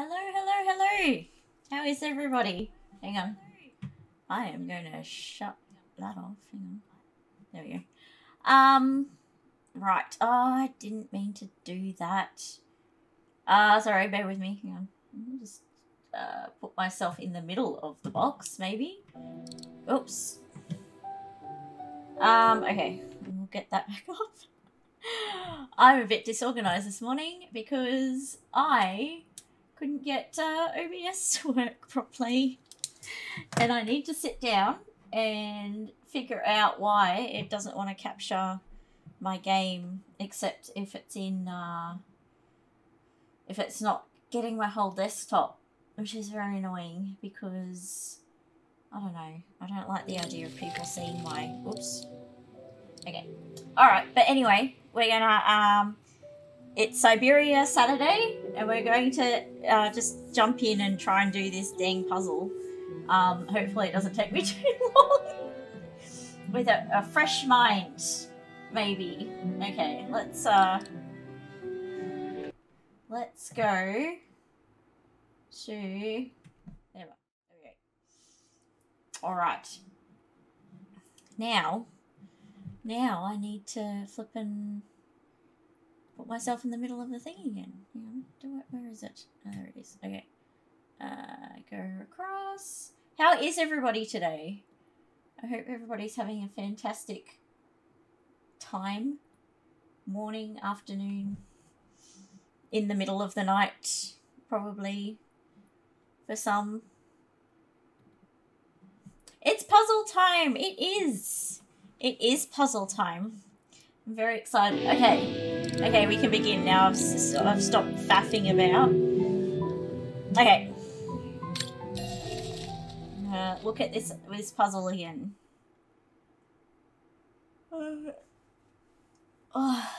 Hello, hello, hello. How is everybody? Hang on. I am going to shut that off. Hang on. There we go. Um, right. Oh, I didn't mean to do that. Uh, sorry, bear with me. Hang on. Me just uh, put myself in the middle of the box, maybe. Oops. Um, okay. We'll get that back up. I'm a bit disorganized this morning because I couldn't get uh, OBS to work properly. And I need to sit down and figure out why it doesn't want to capture my game except if it's in uh, if it's not getting my whole desktop which is very annoying because I don't know. I don't like the idea of people seeing my oops. Okay. All right but anyway we're gonna um it's Syberia Saturday and we're going to uh, just jump in and try and do this dang puzzle um hopefully it doesn't take me too long with a, a fresh mind maybe okay let's uh let's go to there we go. All right. Now, now I need to flip and put myself in the middle of the thing again. Do it. Where is it? Oh, there it is. Okay. Uh, go across. How is everybody today? I hope everybody's having a fantastic time. Morning, afternoon, in the middle of the night, probably for some. It's puzzle time! It is! It is puzzle time. I'm very excited. Okay. Okay, we can begin now. I've, I've stopped faffing about. Okay. Uh, look at this this puzzle again. Uh, oh.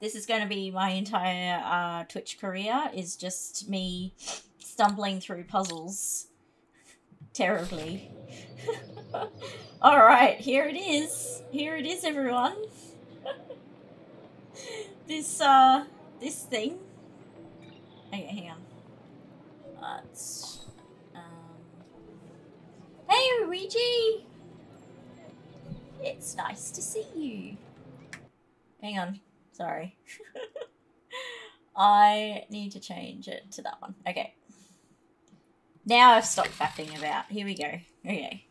This is going to be my entire uh, Twitch career. Is just me stumbling through puzzles terribly. All right, here it is. Here it is, everyone. this uh, this thing. Okay, hang on. Let's. Um... Hey, Luigi. It's nice to see you. Hang on. Sorry. I need to change it to that one. Okay. Now I've stopped faffing about. Here we go. Okay.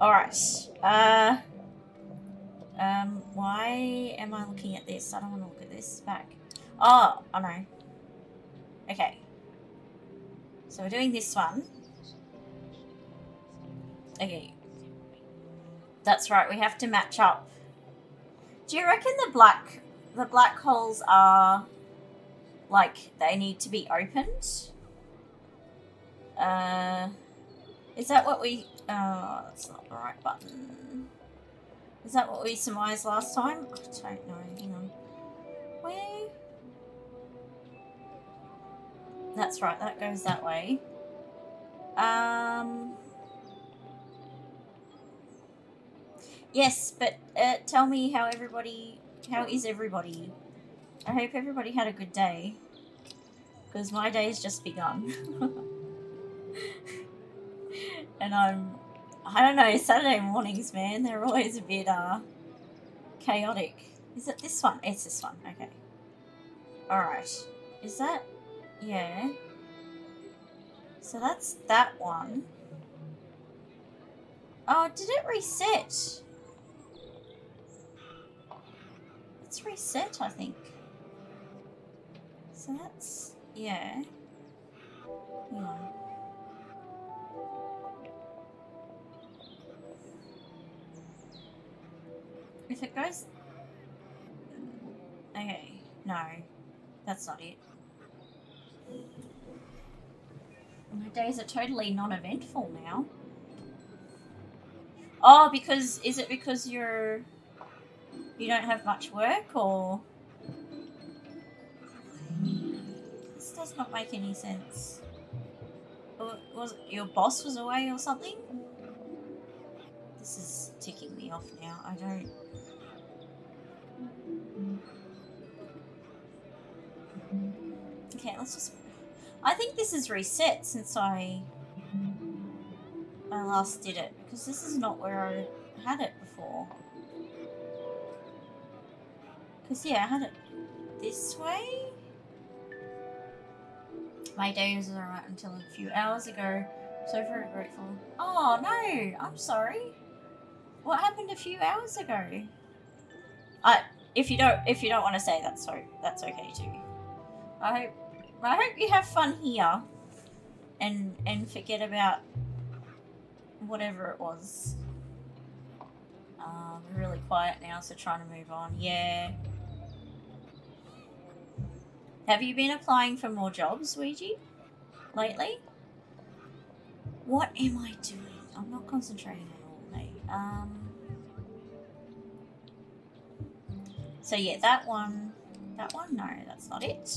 Alright. Uh um why am I looking at this? I don't want to look at this back. Oh, oh know. Okay. So we're doing this one. Okay. That's right, we have to match up. Do you reckon the black the black holes are like they need to be opened? Uh is that what we oh that's not the right button. Is that what we surmised last time? I don't know, hang on. Where That's right, that goes that way. Um Yes, but uh, tell me how everybody, how is everybody? I hope everybody had a good day. Because my day has just begun. and I'm, I don't know, Saturday mornings, man, they're always a bit, uh, chaotic. Is it this one? It's this one, okay. Alright. Is that, yeah. So that's that one. Oh, did it reset? It's reset, I think. So that's yeah. Yeah. If it goes Okay, no. That's not it. My days are totally non-eventful now. Oh, because is it because you're you don't have much work or this does not make any sense. Was it your boss was away or something? This is ticking me off now. I don't. Okay, let's just... I think this is reset since I... I last did it. Because this is not where I had it before. Because, yeah, I had it this way? My day was alright until a few hours ago. So very grateful. Oh, no! I'm sorry. What happened a few hours ago? I... If you don't, if you don't want to say that, so that's okay too. I hope, I hope you have fun here, and and forget about whatever it was. Um, really quiet now, so trying to move on. Yeah. Have you been applying for more jobs, Ouija, lately? What am I doing? I'm not concentrating. Um. So yeah, that one, that one, no, that's not it.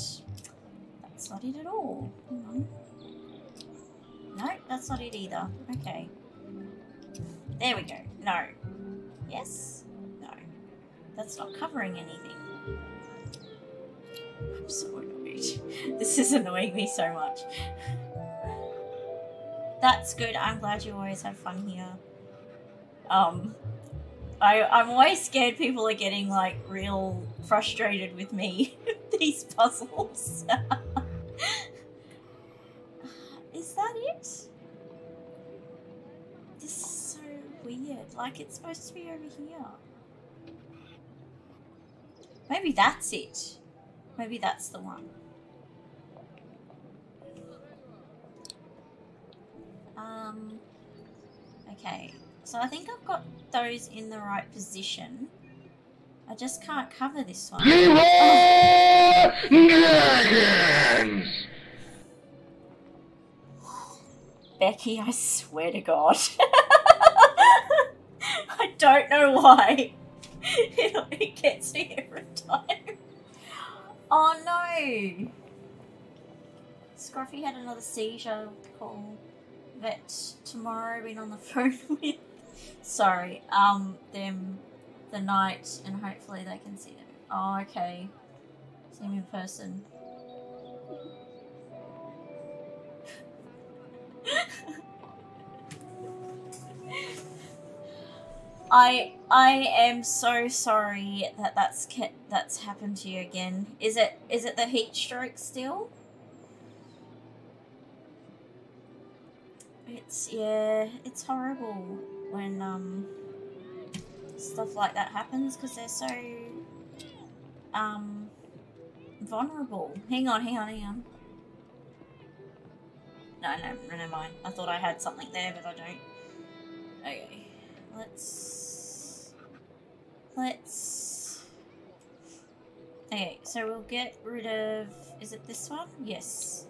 That's not it at all. No, that's not it either. Okay. There we go. No. Yes? No. That's not covering anything. I'm so annoyed. This is annoying me so much. That's good. I'm glad you always have fun here. Um, I, I'm always scared people are getting like real frustrated with me these puzzles. is that it? This is so weird. Like it's supposed to be over here. Maybe that's it. Maybe that's the one. Um, okay, so I think I've got those in the right position. I just can't cover this one. Oh. Dragons! Becky, I swear to God. I don't know why. It, it gets me every time. Oh no! Scruffy had another seizure. Call vet tomorrow. Been on the phone with. Sorry, um, them the night, and hopefully they can see them. Oh, okay. See them in person. I I am so sorry that that's that's happened to you again. Is it is it the heat stroke still? It's yeah, it's horrible when um stuff like that happens because they're so um vulnerable. Hang on, hang on, hang on. No, no, never mind. I thought I had something there, but I don't. Okay, let's let's. Okay, so we'll get rid of. Is it this one? Yes.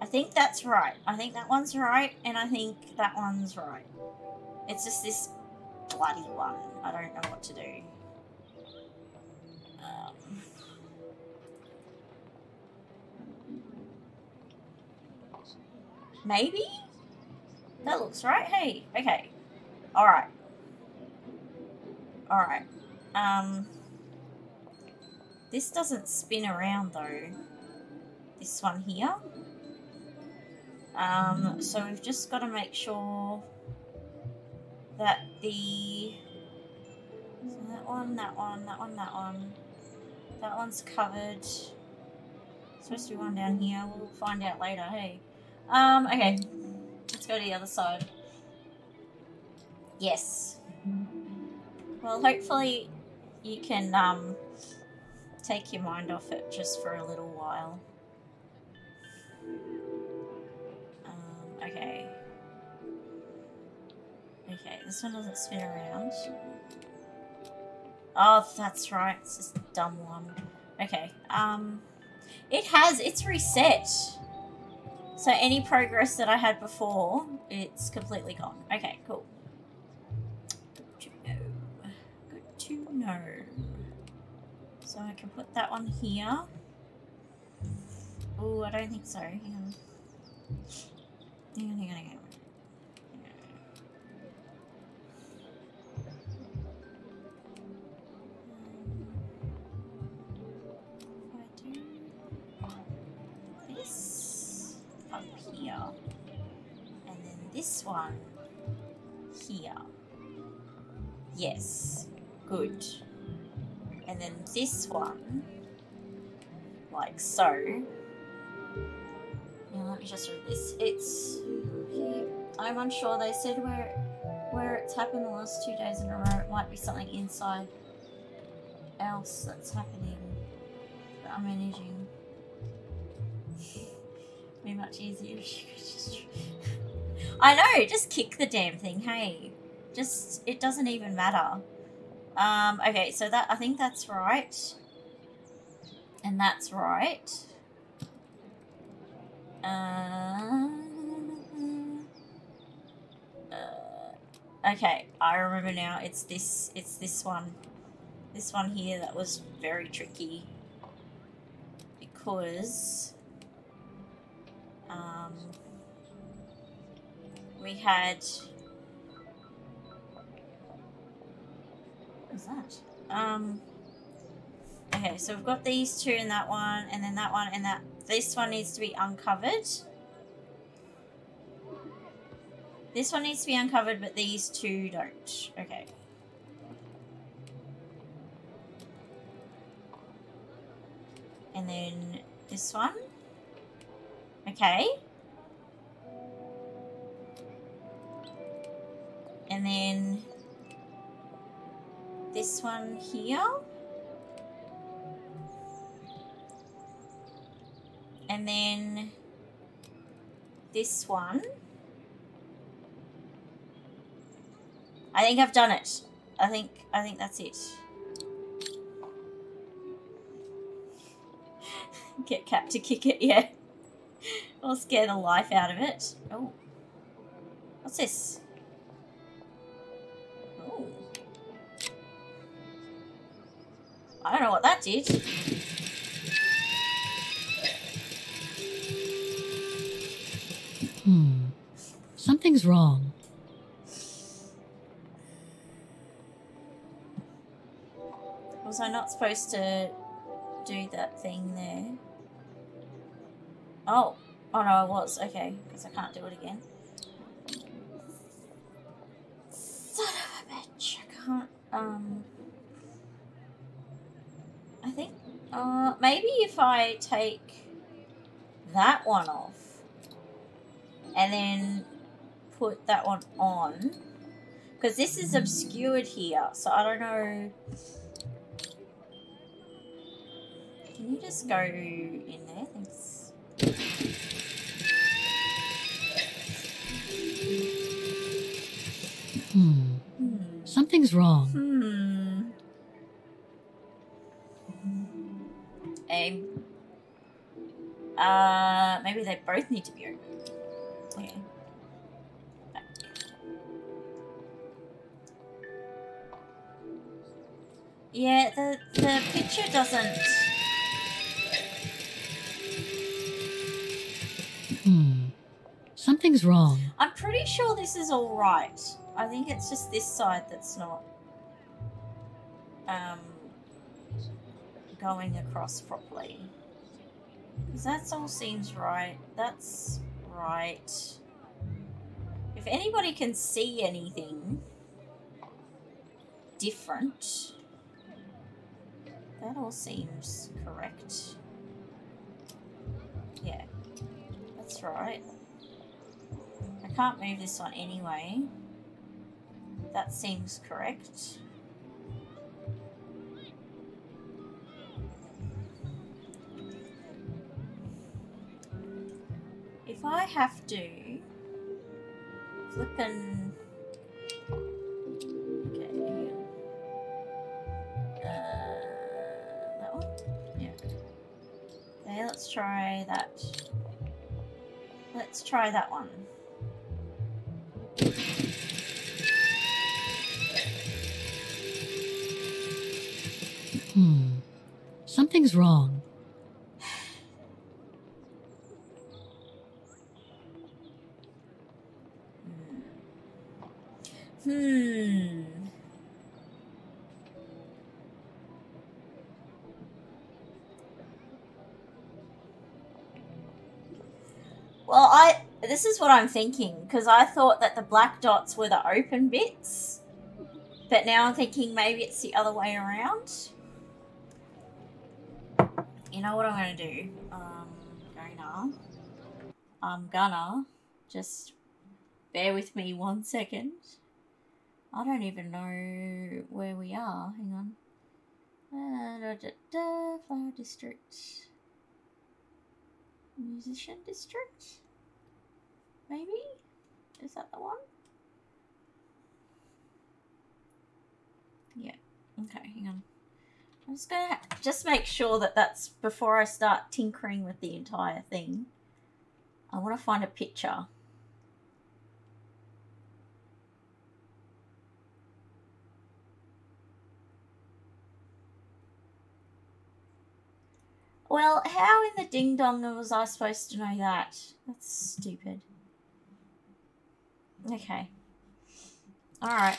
I think that's right. I think that one's right, and I think that one's right. It's just this bloody one. I don't know what to do. Um, maybe? That looks right. Hey, okay. Alright. Alright. Um, this doesn't spin around though. This one here. Um, so we've just got to make sure that the so that one, that one, that one, that one, that one's covered. Supposed to be one down here. We'll find out later. Hey, um, okay, let's go to the other side. Yes. Well, hopefully you can um take your mind off it just for a little while. Um, okay. Okay, this one doesn't spin around. Oh, that's right. It's this dumb one. Okay, um... It has, it's reset. So any progress that I had before, it's completely gone. Okay, cool. Good to know. Good to know. So I can put that one here. Oh, I don't think so. Hang on. Hang on, hang on, hang on. This one here. Yes. Good. And then this one, like so. Yeah, let me just read this. It's. I'm unsure. They said where where it's happened the last two days in a row. It might be something inside else that's happening that I'm managing. be much easier if you could just. I know. Just kick the damn thing. Hey, just it doesn't even matter. Um. Okay. So that I think that's right. And that's right. Uh, uh, okay, I remember now. It's this. It's this one. This one here that was very tricky because um, we had. What was that? Um. Okay, so we've got these two and that one, and then that one, and that. This one needs to be uncovered. This one needs to be uncovered, but these two don't. Okay. And then this one. Okay. And then this one here. And then this one. I think I've done it. I think I think that's it. Get Cap to kick it, yeah. I'll scare the life out of it. Oh. What's this? I don't know what that did. Hmm. Something's wrong. Was I not supposed to do that thing there? Oh. Oh no, I was. Okay, because I can't do it again. Son of a bitch. I can't, um... I think, uh, maybe if I take that one off and then put that one on because this is obscured here so I don't know. Can you just go in there? Thanks. Hmm. hmm. Something's wrong. hmm uh maybe they both need to be open okay Yeah, the the picture doesn't. Hmm. Something's wrong. I'm pretty sure this is all right. I think it's just this side that's not um going across properly. Because that's all seems right. That's right. If anybody can see anything different, that all seems correct. Yeah, that's right. I can't move this one anyway. That seems correct. If I have to flippin' okay. Uh, that one, yeah. Okay, let's try that. Let's try that one. Hmm. Something's wrong. Hmm. Well, I This is what I'm thinking because I thought that the black dots were the open bits, but now I'm thinking maybe it's the other way around. You know what I'm gonna do? Um, gonna, I'm gonna just bear with me one second. I don't even know where we are. Hang on. Uh, Flower District. Musician District? Maybe? Is that the one? Yeah. Okay, hang on. I'm just gonna just make sure that that's before I start tinkering with the entire thing. I want to find a picture. Well, how in the ding dong was I supposed to know that? That's stupid. Okay. Alright.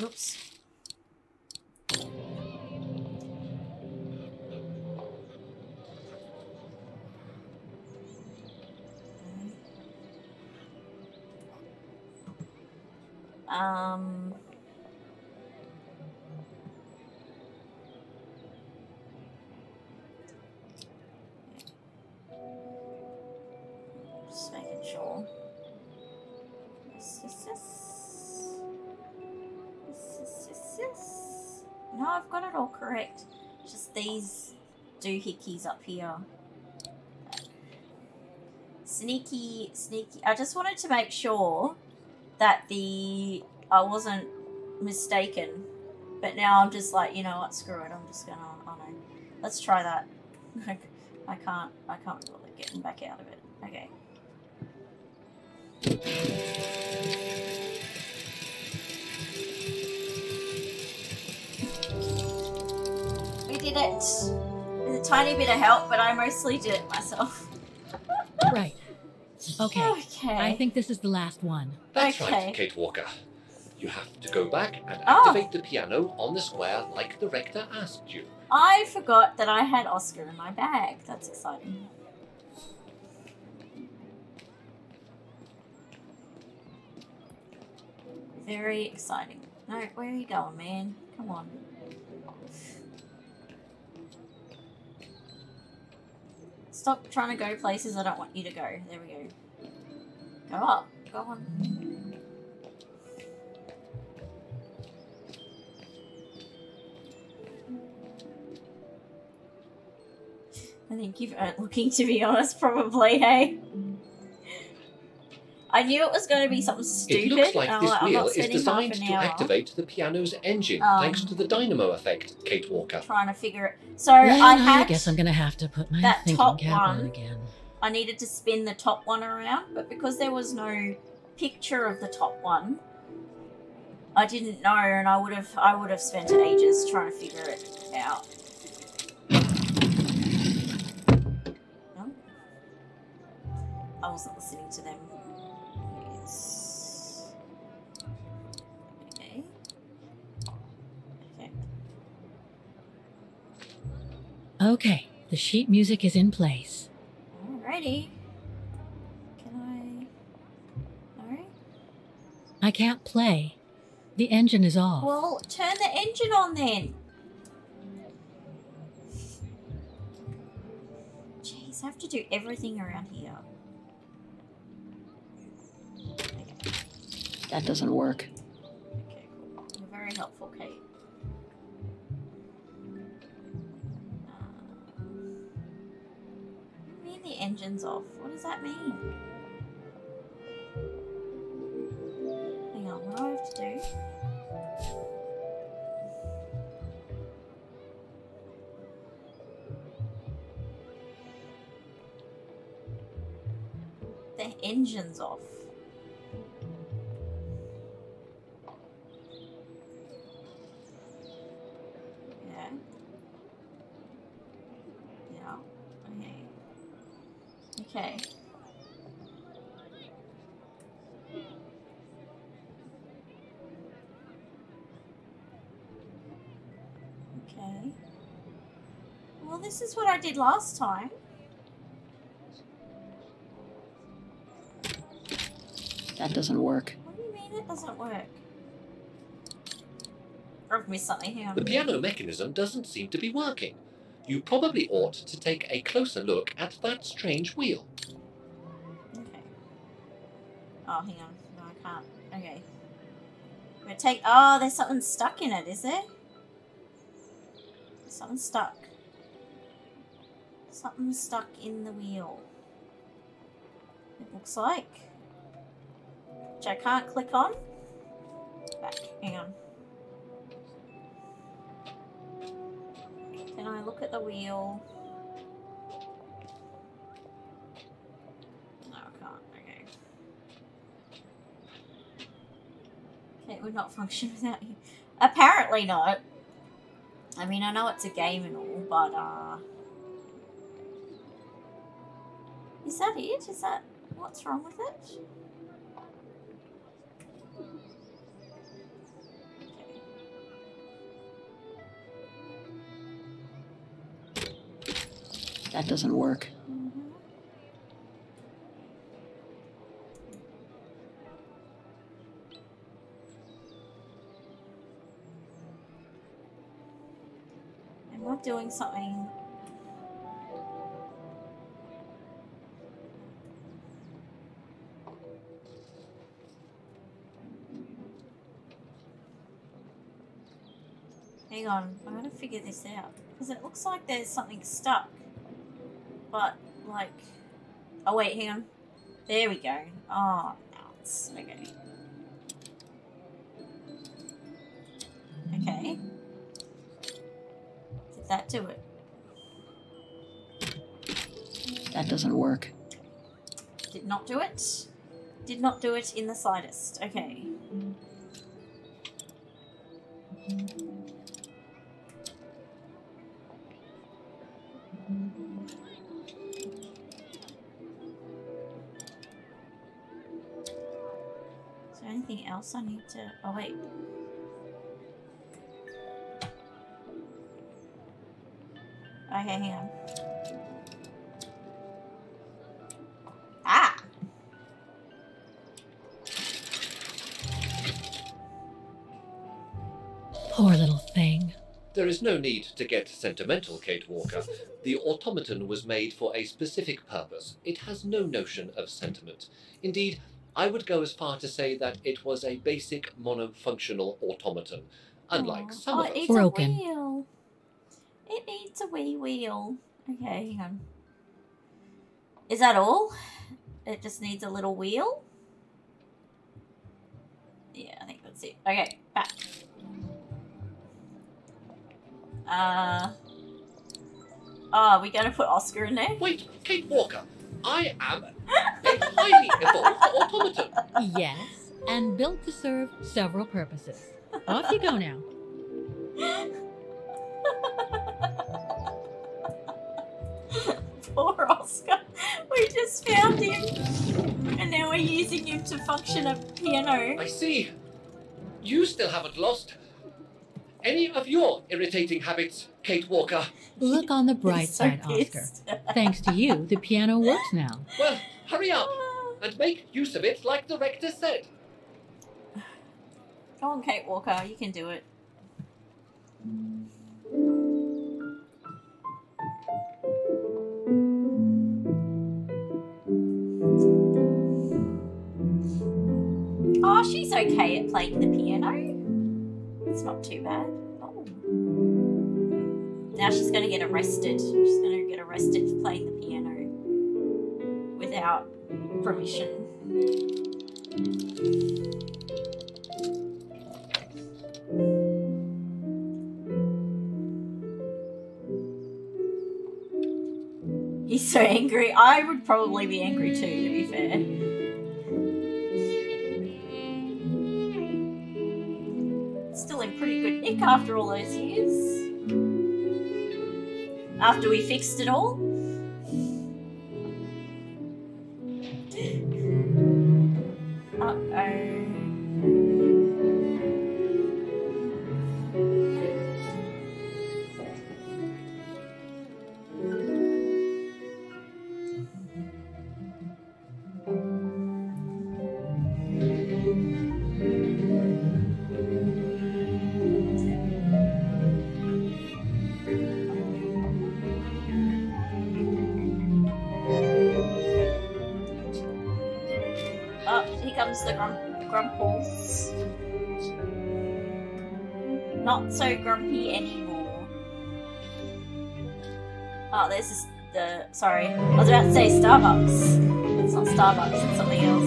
Oops. Um. Got it all correct. Just these doohickeys up here. Sneaky, sneaky. I just wanted to make sure that the I wasn't mistaken. But now I'm just like, you know what, screw it. I'm just gonna. Let's try that. I can't, I can't bother getting back out of it. Okay. Did it. With a tiny bit of help, but I mostly did it myself. Right. Okay. Okay. I think this is the last one. That's Okay. right, Kate Walker. You have to go back and Oh. activate the piano on the square like the rector asked you. I forgot that I had Oscar in my bag. That's exciting. Very exciting. No, where are you going, man? Come on. Stop trying to go places I don't want you to go. There we go. Go up. Go on. I think you've earned looking, to be honest, probably, hey? I knew it was going to be something stupid. It looks like I'm this like, I'm wheel not is spending designed half to activate the piano's engine Um, thanks to the dynamo effect, Kate Walker. Trying to figure it. So Well, I I had. guess I'm gonna have to put my that thinking top cap on again. I needed to spin the top one around, but because there was no picture of the top one, I didn't know, and I would have I would have spent ages trying to figure it out. No, I wasn't listening to them. Okay. Okay. Okay, the sheet music is in place. Alrighty. Can I? No. I can't play. The engine is off. Well, turn the engine on then. Jeez, I have to do everything around here. That doesn't work. okay, cool. You're very helpful, Kate. Uh, mean the engine's off? What does that mean? Hang on, what do I have to do? The engine's off. This is what I did last time. That doesn't work. What do you mean it doesn't work? I've missed something. Hang on. The piano mechanism doesn't seem to be working. You probably ought to take a closer look at that strange wheel. Okay. Oh, hang on. No, I can't. Okay. I'm take. Oh, there's something stuck in it, is there? Something stuck. Something stuck in the wheel. It looks like. Which I can't click on. Back. Hang on. Can I look at the wheel? No, I can't. Okay. Okay, it would not function without you. Apparently not. I mean, I know it's a game and all, but, uh... Is that it? Is that... What's wrong with it? That doesn't work. Mhm. Am I doing something? Hang on, I'm gonna figure this out. Because it looks like there's something stuck. But, like... Oh, wait, hang on. There we go. Oh, nuts. Okay. Okay. Did that do it? That doesn't work. Did not do it? Did not do it in the slightest. Okay. There anything else I need to... Oh, wait. Okay, hang on. Ah! Poor little thing. There is no need to get sentimental, Kate Walker. The automaton was made for a specific purpose. It has no notion of sentiment. Indeed, I would go as far to say that it was a basic monofunctional automaton, unlike Aw. some oh, of it us. Broken. a wheel. It needs a wee wheel. Okay, hang on. Is that all? It just needs a little wheel? Yeah, I think that's it. Okay, back. Uh. Oh, are we going to put Oscar in there? Wait, Kate Walker, I am a highly evolved automaton. Yes, and built to serve several purposes. Off you go now. Poor Oscar. We just found him. And now we're using him to function a piano. I see. You still haven't lost any of your irritating habits, Kate Walker. Look on the bright so side, Oscar. Thanks to you, the piano works now. Well, hurry up ah. and make use of it like the rector said. Go on, Kate Walker. You can do it. Oh, she's okay at playing the piano. It's not too bad. Oh. Now she's going to get arrested. She's going to get arrested for playing the piano without permission. He's so angry. I would probably be angry too, to be fair. After all those years. After we fixed it all. Starbucks. It's something else.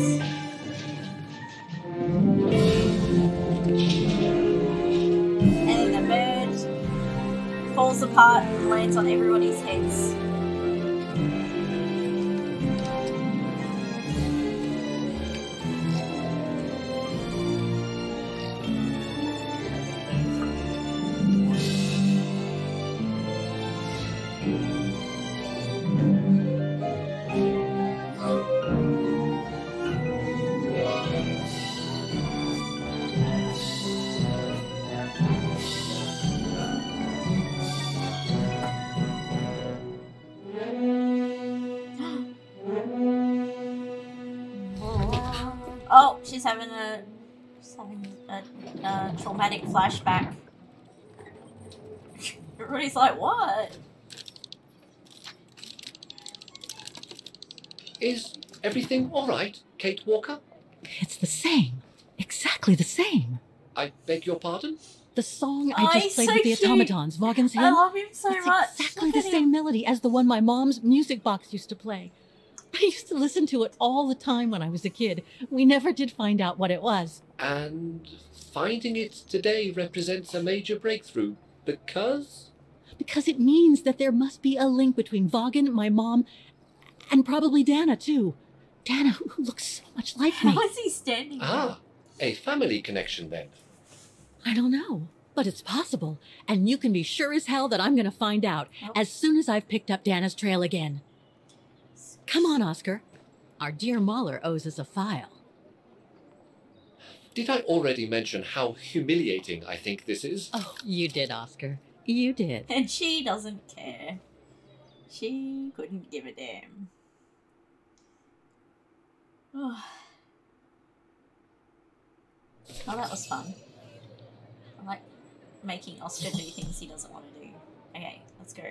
A, a traumatic flashback. Everybody's like, "What?" Is everything all right, Kate Walker? It's the same. Exactly the same. I beg your pardon? The song Oh, I just played so with the cute. automatons, Vaughan's I love him so it's much. exactly Look the same him. melody as the one my mom's music box used to play. I used to listen to it all the time when I was a kid. We never did find out what it was. And finding it today represents a major breakthrough because Because it means that there must be a link between Vaughan, my mom, and probably Dana, too. Dana, who who looks so much like me. How is he standing? there? ah, a family connection then. I don't know, but it's possible. And you can be sure as hell that I'm going to find out Oh. as soon as I've picked up Dana's trail again. Come on, Oscar. Our dear Mahler owes us a file. Did I already mention how humiliating I think this is? Oh, you did, Oscar. You did. And she doesn't care. She couldn't give a damn. Oh, oh that was fun. I like making Oscar do things he doesn't want to do. Okay, let's go.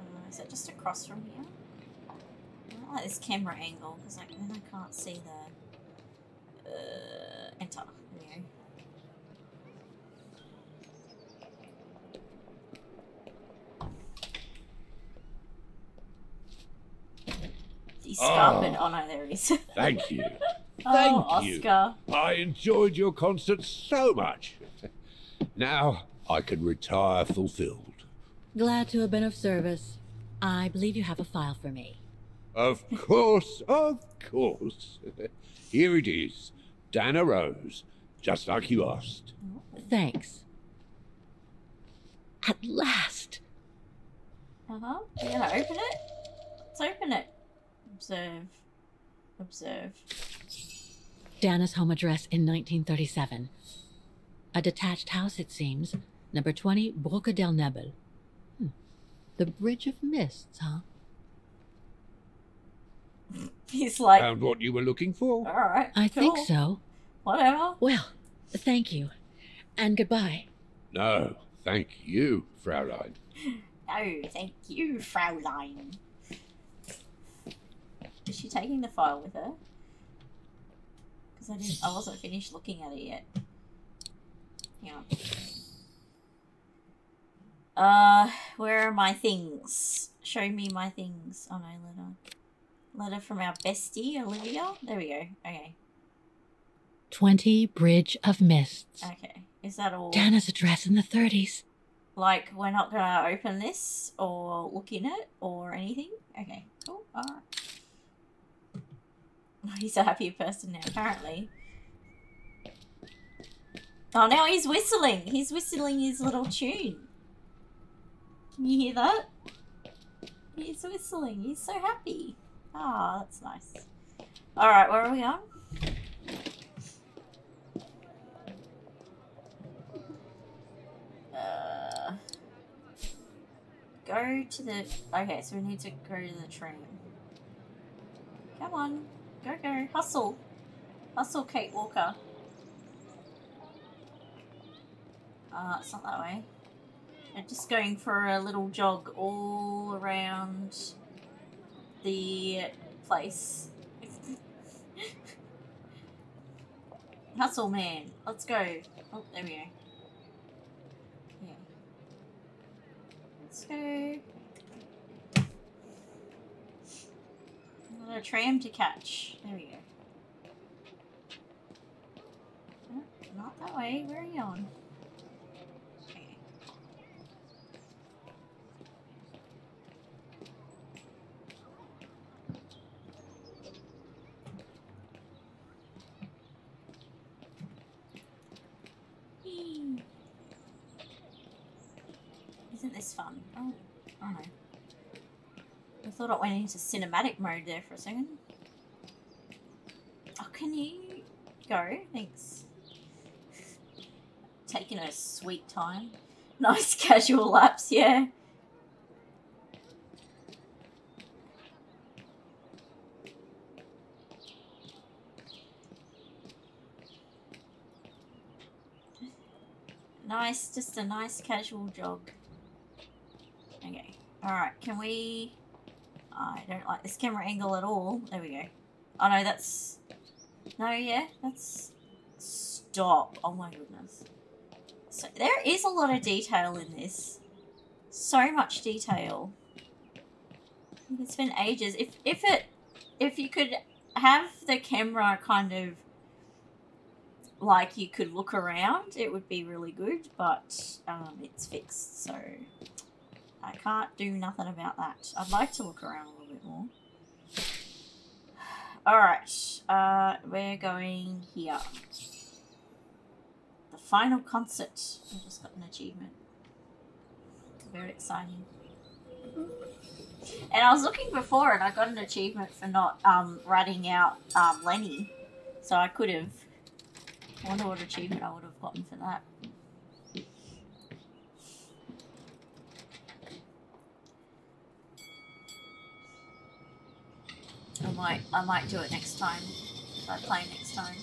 Uh, is it just across from here? I like this camera angle because like then I can't see the uh, enter. There we. He's scarping. Oh no, there he is. Thank you. oh, Thank you. Oscar. I enjoyed your concert so much. Now I can retire fulfilled. Glad to have been of service. I believe you have a file for me. Of course, of course. Here it is. Dana Rose, just like you asked. Thanks. At last. Uh huh. You gonna open it? Let's open it. Observe. Observe. Dana's home address in 1937. A detached house, it seems. Number 20, Brocke del Nebel. The Bridge of Mists, huh? He's like, Found what you were looking for? all right. I think so. Whatever. Well, thank you. And goodbye. No, thank you, Fraulein. Oh, thank you, Fraulein. Is she taking the file with her? Because I didn't. I wasn't finished looking at it yet. Hang on. Uh, where are my things? Show me my things. Oh no, letter. Letter from our bestie, Olivia. There we go. Okay. 20 Bridge of Mists. Okay. Is that all? Dana's address in the 30s. Like, we're not gonna open this or look in it or anything? Okay, cool. Alright. He's a happier person now, apparently. Oh, now he's whistling. He's whistling his little tune. Can you hear that? He's whistling. He's so happy. Ah, that's nice. Alright, where are we on? Uh, go to the. Okay, so we need to go to the train. Come on, go go, hustle, hustle, Kate Walker. Uh, it's not that way. Just going for a little jog all around the place. Hustle, man. Let's go. Oh, there we go. Yeah. Let's go. Got a tram to catch. There we go. Oh, not that way. Where are you on? Okay. Whee! Isn't this fun? Oh, oh no. I thought it went into cinematic mode there for a second. Oh, can you go? Thanks. Taking a sweet time. Nice casual laps, yeah. Nice, just a nice casual jog. Okay. Alright, can we... I don't like this camera angle at all. There we go. Oh no, that's... No, yeah, that's... Stop. Oh my goodness. So there is a lot of detail in this. So much detail. It's been ages. If if it if you could have the camera kind of like you could look around, it would be really good, but um, it's fixed, so I can't do nothing about that. I'd like to look around a little bit more. Alright, uh, we're going here. The final concert. I just got an achievement. Very exciting. And I was looking before and I got an achievement for not um, ratting out um, Lenny. So I could have. I wonder what achievement I would have gotten for that. I might I might do it next time. If I play next time.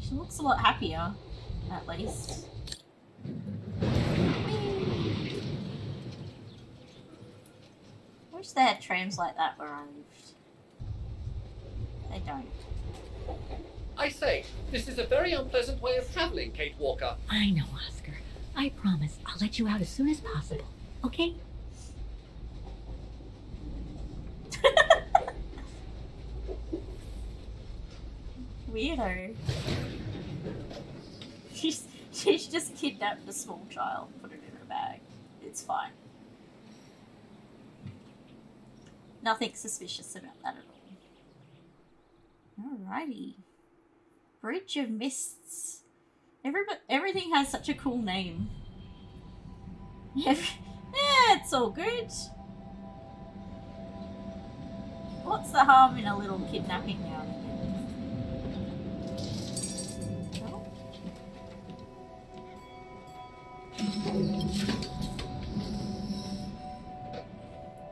She looks a lot happier, at least. Whee! Wish they had trams like that where I. They don't. I say, this is a very unpleasant way of travelling, Kate Walker. I know, Oscar. I promise I'll let you out as soon as possible. Okay? Weirdo. She's she's just kidnapped a small child, put it in her bag. It's fine. Nothing suspicious about that at all. Alrighty. Bridge of Mists. Everybody, everything has such a cool name. Yeah, it's all good. What's the harm in a little kidnapping now and again?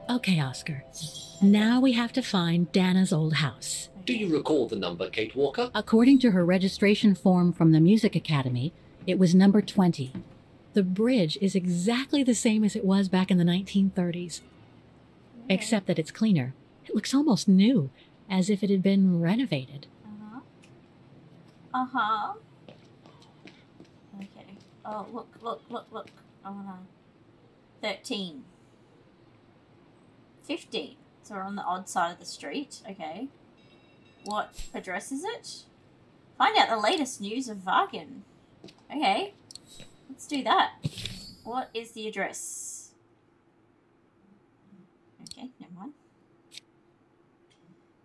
No? Okay, Oscar. Now we have to find Dana's old house. Do you recall the number, Kate Walker? According to her registration form from the Music Academy, it was number 20. The bridge is exactly the same as it was back in the 1930s, except that it's cleaner. It looks almost new, as if it had been renovated. Uh-huh. Uh-huh. Okay. Oh, look, look, look, look. Oh, no. 13. 15. So we're on the odd side of the street. Okay. What address is it? Find out the latest news of Vaghen. Okay. Let's do that. What is the address? Okay, never mind.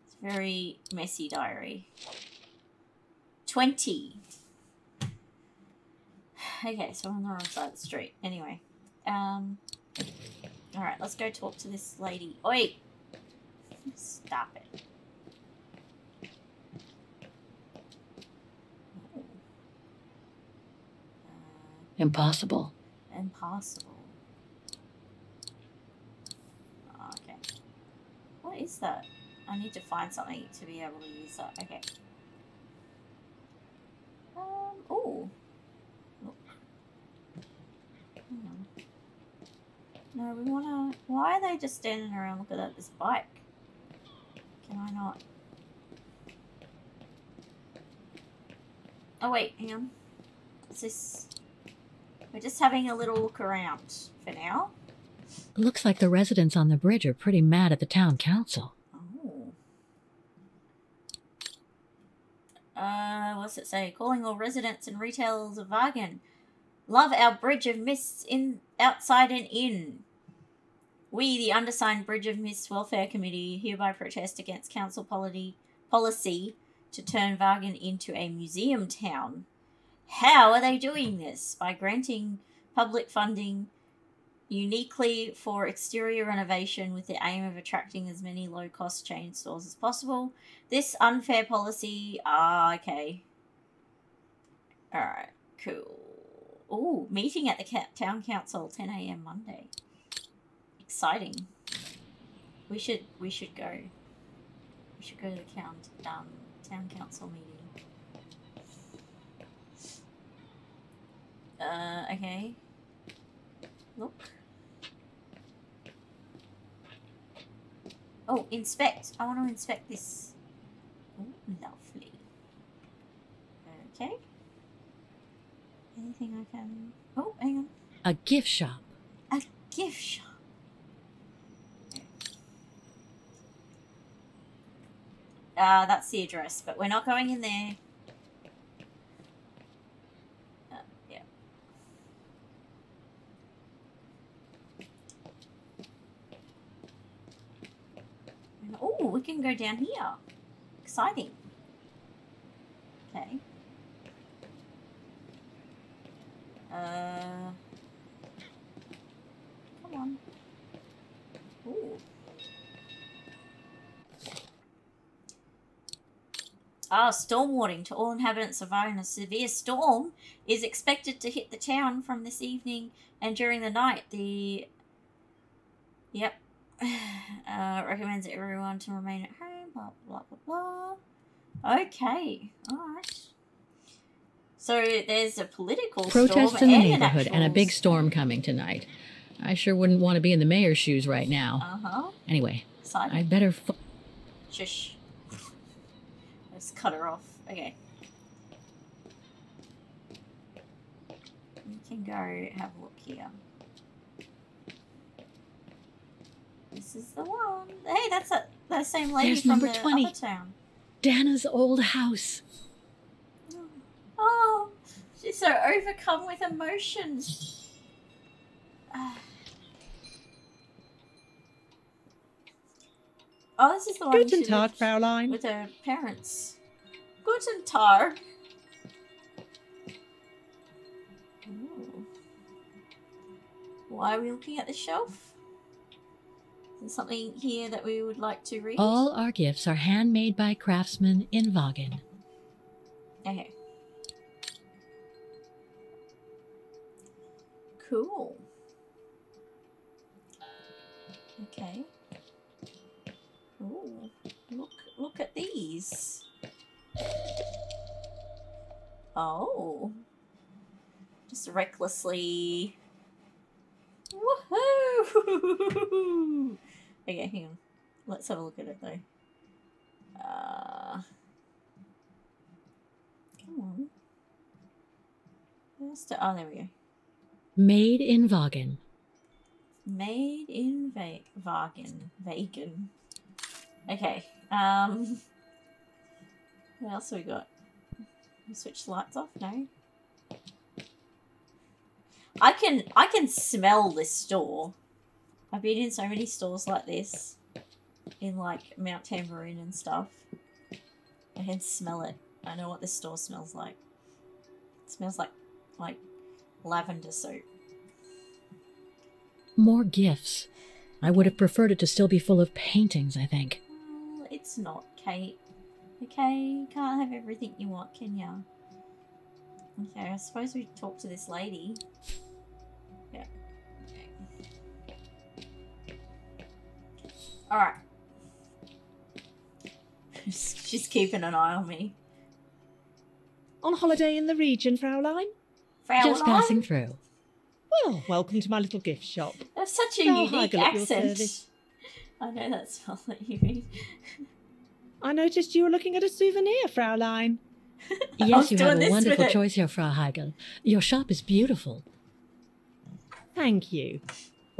It's very messy diary. 20. Okay, so I'm on the wrong side of the street. Anyway. Um Alright, let's go talk to this lady. Oi! Stop it. Impossible. Impossible. Oh, okay. What is that? I need to find something to be able to use that. Okay. Um, oh. Look. On. No, we wanna... Why are they just standing around looking at that? this bike? Can I not? Oh wait, hang on. Is this... We're just having a little look around for now. Looks like the residents on the bridge are pretty mad at the town council. Oh. Uh, what's it say? Calling all residents and retailers of Vaghen. Love our Bridge of Mists in outside and in. We, the undersigned Bridge of Mists Welfare Committee, hereby protest against council policy policy to turn Vaghen into a museum town. How are they doing this? By granting public funding uniquely for exterior renovation with the aim of attracting as many low cost chain stores as possible. This unfair policy. Ah, okay. Alright, cool. Oh, meeting at the town council, 10 a.m. Monday. Exciting. We should we should go. We should go to the count um town council meeting. Uh, okay. Look. Oh, inspect. I want to inspect this. Oh, lovely. Okay. Anything I can... Oh, hang on. A gift shop. A gift shop. Uh, that's the address, but we're not going in there. Uh, yeah. Oh, we can go down here. Exciting. Okay. Uh. Come on. Ooh. Ah, storm warning to all inhabitants of Iron. A severe storm is expected to hit the town from this evening and during the night. The. Yep. Uh, recommends everyone to remain at home. Blah, blah, blah, blah. Okay. Alright. So there's a political protest in the and an neighborhood and a big storm coming tonight. I sure wouldn't want to be in the mayor's shoes right now. Uh-huh. Anyway, Exciting. I'd better. F- Shush. Let's cut her off. Okay. We can go have a look here. This is the one. Hey, that's a, the same lady There's from number the 20. other town. Dana's old house. Oh, she's so overcome with emotions. Ah. Oh, this is the one Guten she Tag, lived Fraulein. with her parents. Guten Tag. Ooh. Why are we looking at the shelf? Something here that we would like to read? All our gifts are handmade by craftsmen in Vaghen. Okay. Cool. Okay. Ooh, look look at these. Oh. Just recklessly Woohoo! okay, hang on. Let's have a look at it though. Uh Come on. Where's the- oh, there we go. Made in Vaghen. Made in Va- Vaghen. Vegan. Okay. Um. What else have we got? Switch the lights off? No. I can I can smell this store. I've been in so many stores like this, in like Mount Tamborine and stuff. I can smell it. I know what this store smells like. It smells like like lavender soap. More gifts. I would have preferred it to still be full of paintings, I think. Well, it's not, Kate. Okay, you can't have everything you want, can ya? Okay, I suppose we talk to this lady. Alright. She's keeping an eye on me. On holiday in the region, Fraulein? Just passing through. Well, welcome to my little gift shop. That's such a Frau unique Heigl at your accent. I know that spell that you mean. I noticed you were looking at a souvenir, Fraulein. I Yes, you have a wonderful choice here, Frau Heigl. Your shop is beautiful. Thank you.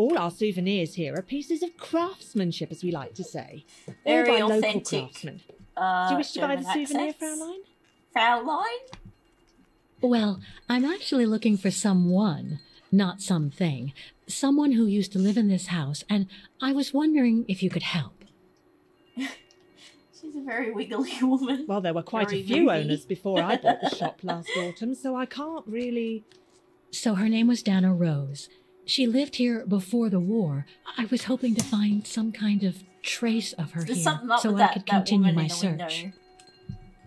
All our souvenirs here are pieces of craftsmanship, as we like to say. Very all by local authentic. craftsmen. Uh, Do you wish to buy the German souvenir, accents. Fraulein? Fraulein? Well, I'm actually looking for someone, not something. Someone who used to live in this house, and I was wondering if you could help. She's a very wiggly woman. Well, there were quite Very a few movie. owners before I bought the shop last autumn, so I can't really. So her name was Dana Rose. She lived here before the war. I was hoping to find some kind of trace of her There's here something up so I that, could continue my search. window.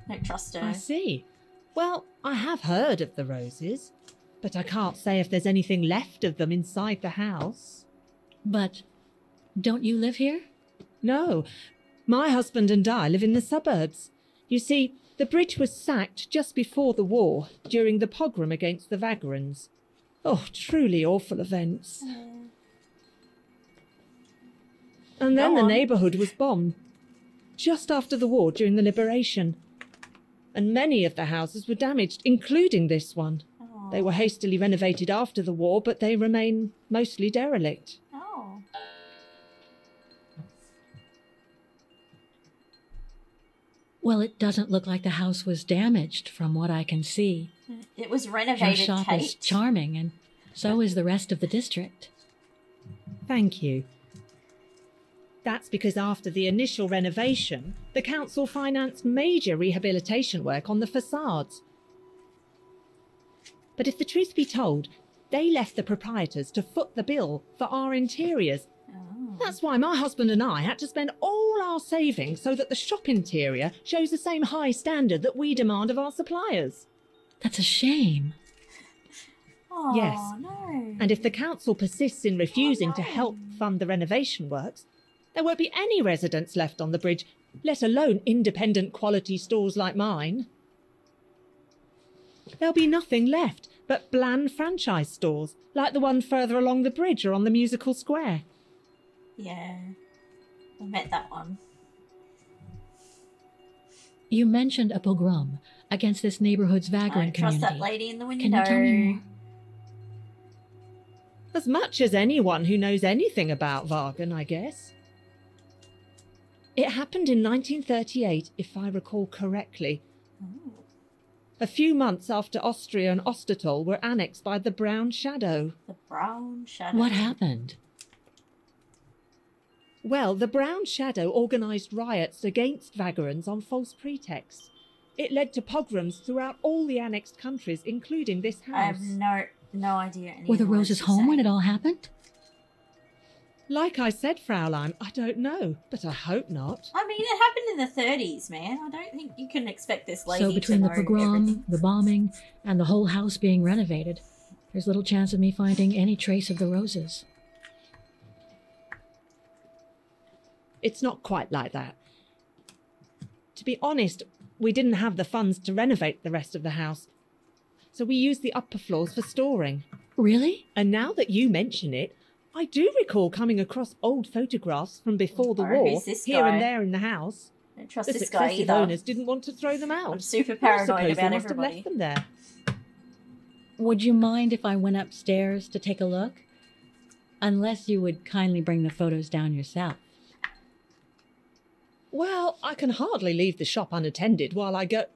Don't trust her. I see. Well, I have heard of the roses, but I can't say if there's anything left of them inside the house. But don't you live here? No, my husband and I live in the suburbs. You see, the bridge was sacked just before the war, during the pogrom against the Vagrants. Oh, truly awful events. And then Go the on. neighbourhood was bombed, just after the war during the liberation. And many of the houses were damaged, including this one. Oh. They were hastily renovated after the war, but they remain mostly derelict. Well, it doesn't look like the house was damaged from what I can see. It was renovated. Your renovated, shop Kate. is charming, and so is the rest of the district. Thank you. That's because after the initial renovation, the council financed major rehabilitation work on the facades. But if the truth be told, they left the proprietors to foot the bill for our interiors. Oh. That's why my husband and I had to spend all our savings so that the shop interior shows the same high standard that we demand of our suppliers. That's a shame. Oh, Yes. no. And if the council persists in refusing to oh, no. help fund the renovation works, there won't be any residents left on the bridge, let alone independent quality stores like mine. There'll be nothing left but bland franchise stores, like the one further along the bridge or on the musical square. Yeah. I met that one. You mentioned a pogrom against this neighborhood's I vagrant don't trust community. that lady in the window. Can you tell me more? As much as anyone who knows anything about Vaghen, I guess. It happened in 1938, if I recall correctly. Oh. A few months after Austria and Ostertal were annexed by the Brown Shadow. The brown shadow. What happened? Well, the Brown Shadow organised riots against Vagrants on false pretexts. It led to pogroms throughout all the annexed countries, including this house. I have no no idea. Any Were the Roses home when it all happened? Like I said, Fraulein, I don't know, but I hope not. I mean, it happened in the 30s, man. I don't think you can expect this lady so between to the pogrom, everything. the bombing, and the whole house being renovated, there's little chance of me finding any trace of the Roses. It's not quite like that. To be honest, we didn't have the funds to renovate the rest of the house, so we used the upper floors for storing. Really? And now that you mention it, I do recall coming across old photographs from before the Oh, war here guy? and there in the house. Don't trust the this guy successive either. owners didn't want to throw them out. I'm super I paranoid suppose they about must have left them there. Would you mind if I went upstairs to take a look? Unless you would kindly bring the photos down yourself. Well, I can hardly leave the shop unattended while I go.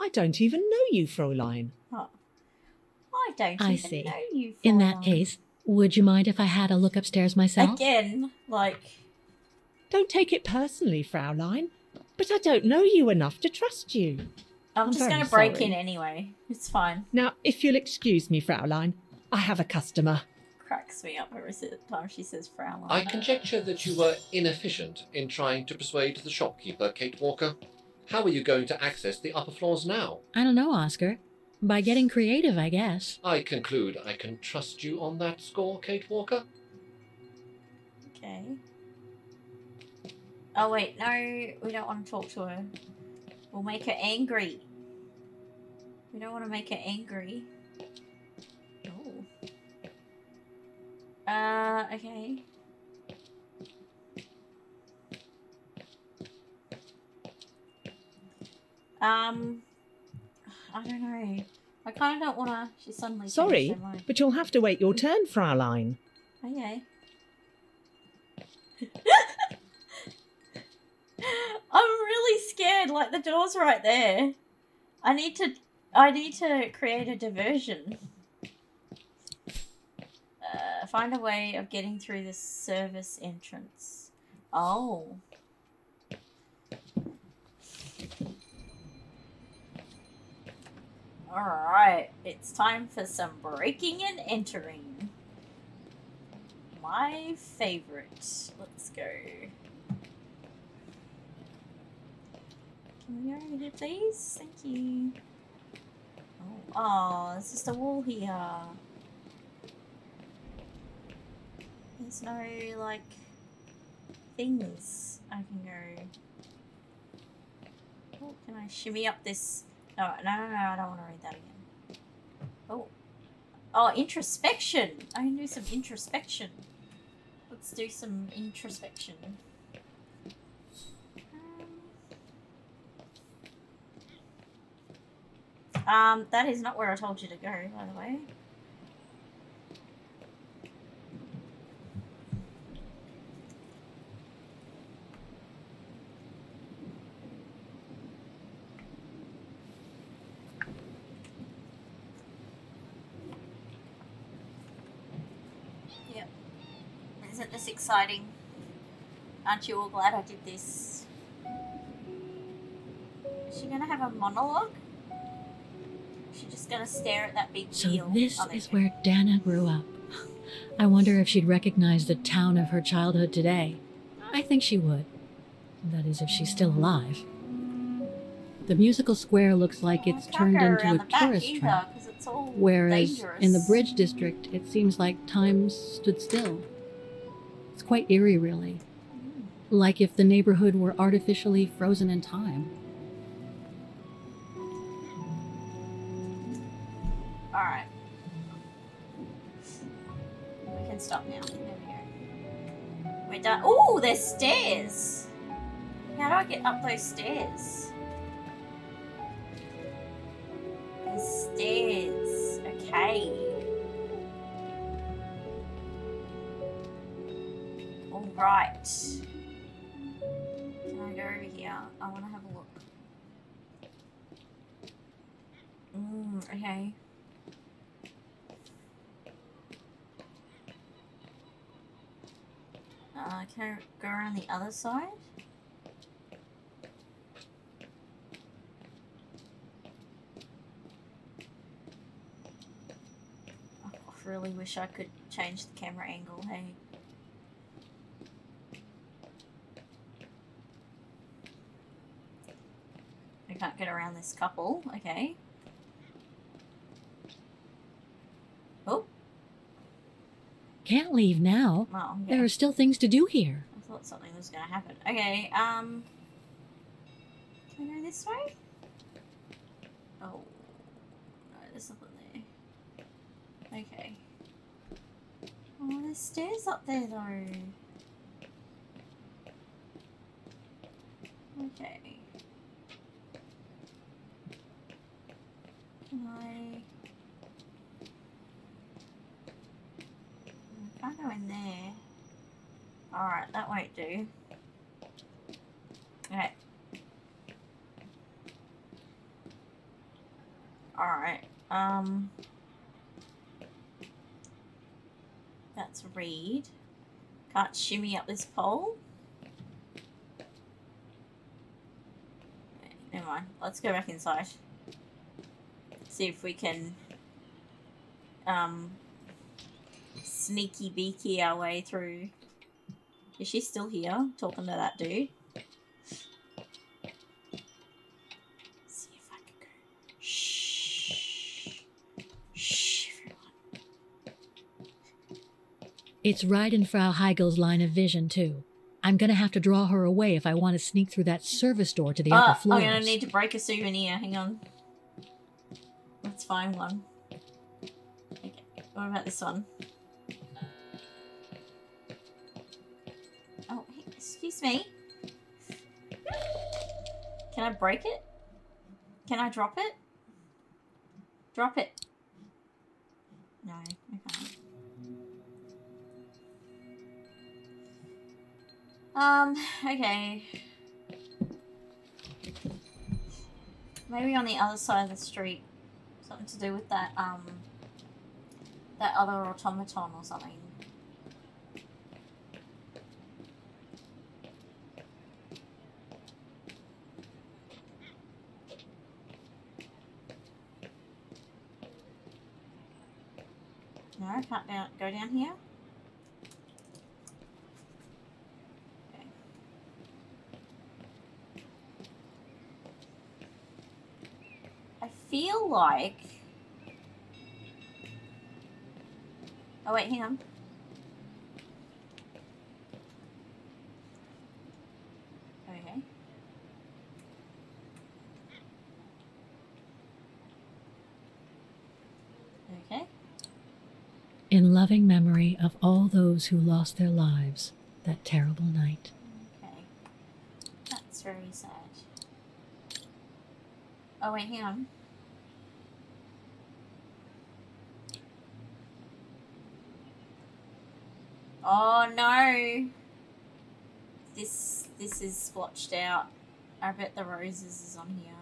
I don't even know you, Fräulein. Oh. I don't I even see. know you. In that case, would you mind if I had a look upstairs myself? Again, like, Don't take it personally, Fraulein, but I don't know you enough to trust you. I'm, I'm just going to break sorry. in anyway. It's fine. Now, if you'll excuse me, Fraulein, I have a customer. Cracks me up every time she says Fraulein. I conjecture that you were inefficient in trying to persuade the shopkeeper, Kate Walker. How are you going to access the upper floors now? I don't know, Oscar. By getting creative, I guess. I conclude I can trust you on that score, Kate Walker. Okay. Oh wait, no, we don't want to talk to her. We'll make her angry. We don't want to make her angry. Uh, okay. Um, I don't know. I kind of don't want to. She suddenly Sorry, but you'll have to wait your turn, Fraulein. Okay. I'm really scared. Like the door's right there. I need to. I need to create a diversion. Find a way of getting through the service entrance. Oh. Alright, it's time for some breaking and entering. My favorite. Let's go. Can we over here, please? Thank you. Oh, oh, there's just a wall here. There's no, like, things I can go. Oh, can I shimmy up this? No, no, no, no, I don't want to read that again. Oh. Oh, introspection! I can do some introspection. Let's do some introspection. Um, um, that is not where I told you to go, by the way. Yep. Isn't this exciting? Aren't you all glad I did this? Is she gonna have a monologue? Is she just gonna stare at that big So wheel? this Oh, is go. where Dana grew up. I wonder if she'd recognize the town of her childhood today. I think she would. That is, if she's still alive. The musical square looks like it's turned into a tourist either, trap. 'cause it's all Whereas in the. Bridge District, it seems like time stood still. Quite eerie, really. Like if the neighborhood were artificially frozen in time. Alright. We can stop now. We're done. Oh, there's stairs! How do I get up those stairs? There's stairs. Okay. Alright. Can I go over here? I want to have a look. Mm, okay. Uh, can I go around the other side? I really wish I could change the camera angle, hey. I can't get around this couple, okay. Oh, Can't leave now. well, There are still things to do here. I thought something was gonna happen. Okay, um. Can I go this way? Oh. No, there's nothing there. Okay. Oh, there's stairs up there though. Okay. Can I. Go in there. Alright, that won't do. Okay. Alright, um... That's read. Can't shimmy up this pole. Never mind, let's go back inside. See if we can... Um... Sneaky beaky our way through is she still here talking to that dude? See if I can go. Shh. Shh, everyone. It's right in Frau Heigel's line of vision, too. I'm gonna have to draw her away if I want to sneak through that service door to the Uh, upper I'm floors. gonna need to break a souvenir. Hang on. Find one. Okay. What about this one? Oh, hey, excuse me. Can I break it? Can I drop it? Drop it. No, I can't. Um, okay. Maybe on the other side of the street. Something to do with that, um, that other automaton or something. No, I can't down, go down here. Okay. I feel like. Oh wait, hang on. Okay. Okay. In loving memory of all those who lost their lives that terrible night. Okay. That's very sad. Oh wait, hang on. Oh no! This this is splotched out. I bet the roses is on here.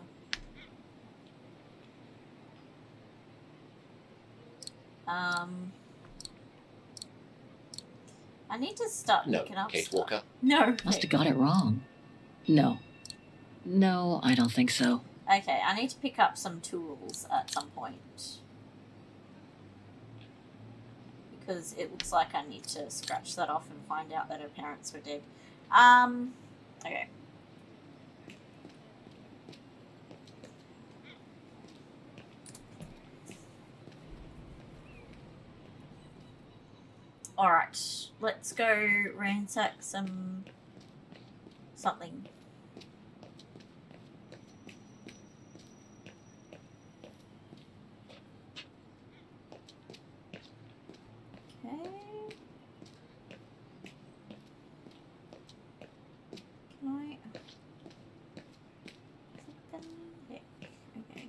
Um I need to start No, picking up Kate stuff. Walker. No. Must have got it wrong. No. No, I don't think so. Okay, I need to pick up some tools at some point. Because it looks like I need to scratch that off and find out that her parents were dead. Um, okay. Alright, let's go ransack some something. Okay. Can I? Click the deck. Okay.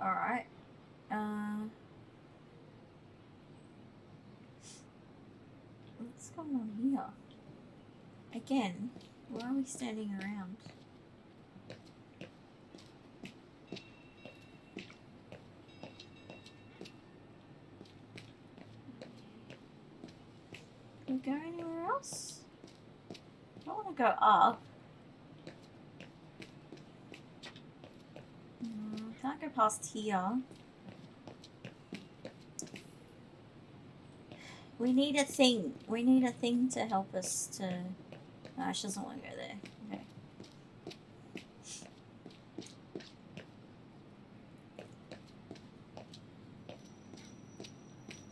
Alright. Uh. What's going on here? Again, why are we standing around? Can we go anywhere else? I don't want to go up. Mm, can't go past here. We need a thing. We need a thing to help us to. No, she doesn't want to go there. Okay.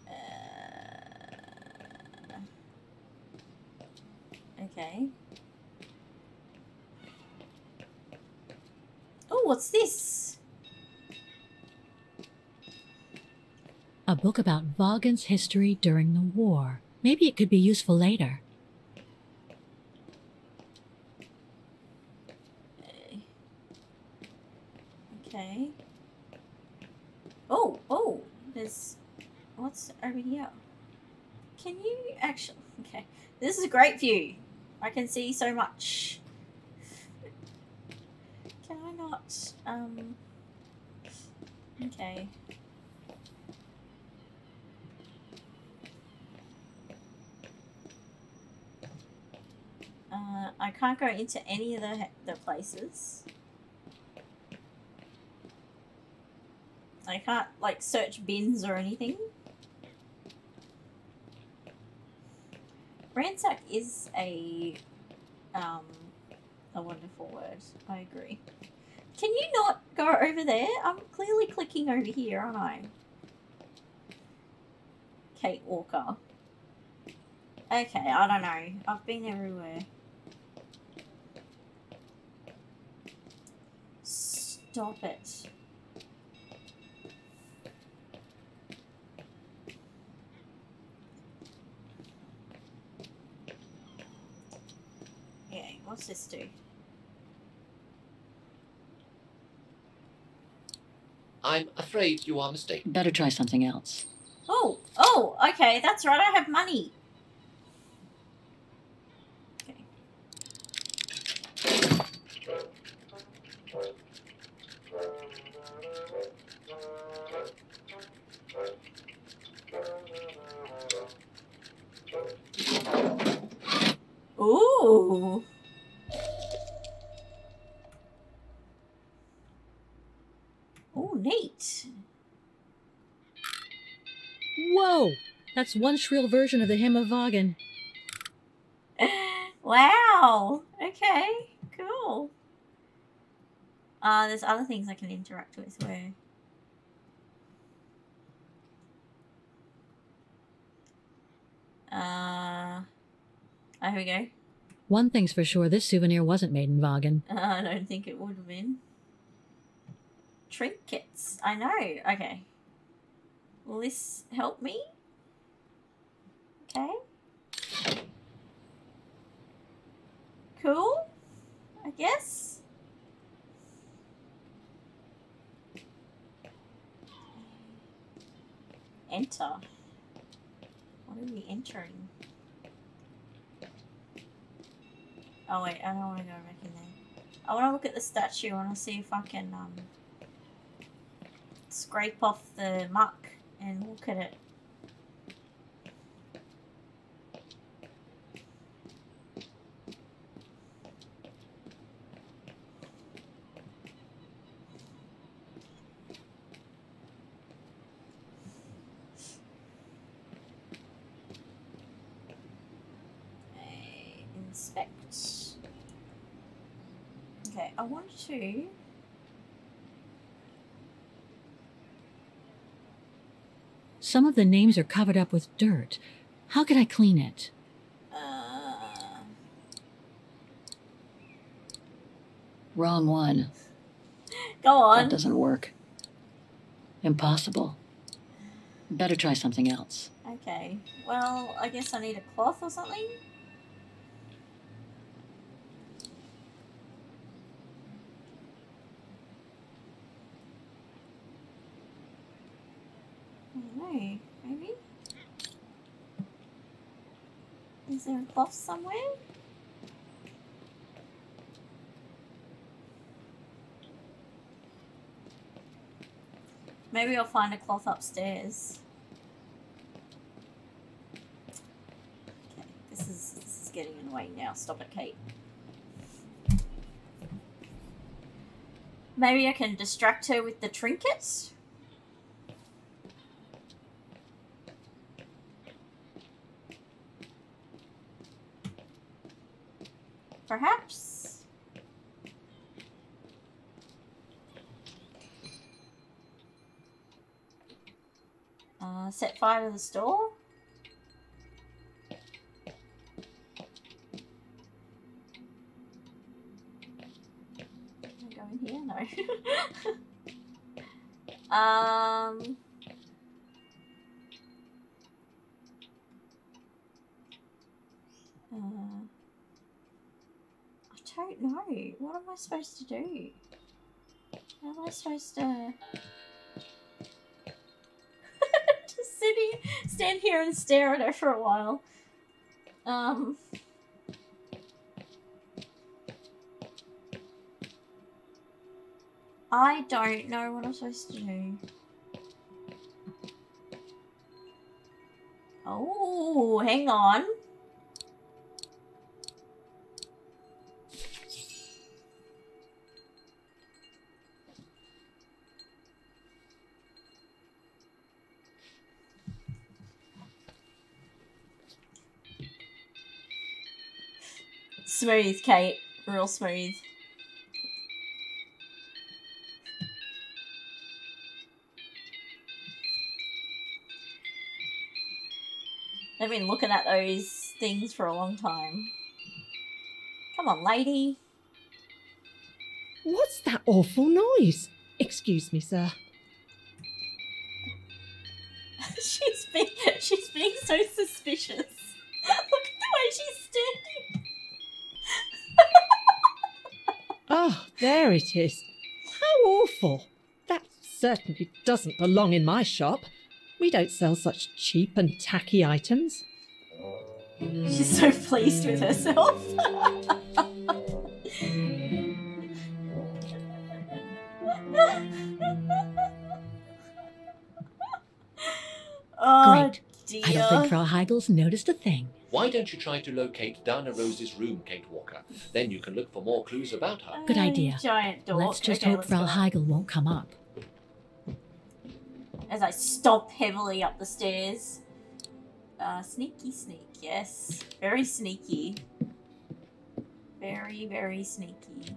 Uh, okay. Oh, what's this? A book about Vaghen's history during the war. Maybe it could be useful later. Okay. Oh, oh, there's. What's over here? Can you actually. Okay. This is a great view. I can see so much. Can I not. Um. Okay. Uh, I can't go into any of the, the places. I can't like search bins or anything. Ransack is a um a wonderful word. I agree. Can you not go over there? I'm clearly clicking over here, aren't I? Kate Walker. Okay, I don't know. I've been everywhere. Stop it. Yeah, what's this do? I'm afraid you are mistaken. Better try something else. Oh, oh, okay, that's right, I have money. Okay. Ooh. Oh, neat. Whoa! That's one shrill version of the Hymn of Vaghen. wow. Okay. Cool. Uh, there's other things I can interact with where. Uh, oh, here we go. One thing's for sure, this souvenir wasn't made in Vaghen. Uh, I don't think it would have been. Trinkets. I know. Okay. Will this help me? Okay. Cool. I guess. Enter. What are we entering? Oh wait, I don't want to go back in there. I want to look at the statue. I want to see if I can um, scrape off the muck and look at it. Okay, Inspect. Okay, I want to. Some of the names are covered up with dirt. How could I clean it? Uh, Wrong one. go on. That doesn't work. Impossible. Better try something else. Okay. Well, I guess I need a cloth or something. I don't. Maybe? Is there a cloth somewhere? Maybe I'll find a cloth upstairs. Okay, this is this is getting annoying now. Stop it, Kate. Maybe I can distract her with the trinkets. Perhaps. Uh, set fire to the store. Can I go in here? No. um. Uh, I don't know. What am I supposed to do? How am I supposed to? Just sit here, stand here and stare at her for a while. Um. I don't know what I'm supposed to do. Oh, hang on. Smooth, Kate. Real smooth. I've been looking at those things for a long time. Come on, lady. What's that awful noise? Excuse me, sir. she's being she's being so suspicious. Look at the way she's standing. Ah, there it is. How awful. That certainly doesn't belong in my shop. We don't sell such cheap and tacky items. She's so pleased with herself. oh, Great. Dear. I don't think Frau Heigel's noticed a thing. Why don't you try to locate Dana Rose's room, Kate Walker? Then you can look for more clues about her. Good Oh, idea. Giant dork. Let's just Okay, hope Frau go. Heigel won't come up. As I stomp heavily up the stairs. Uh, sneaky sneak, yes. Very sneaky. Very, very sneaky.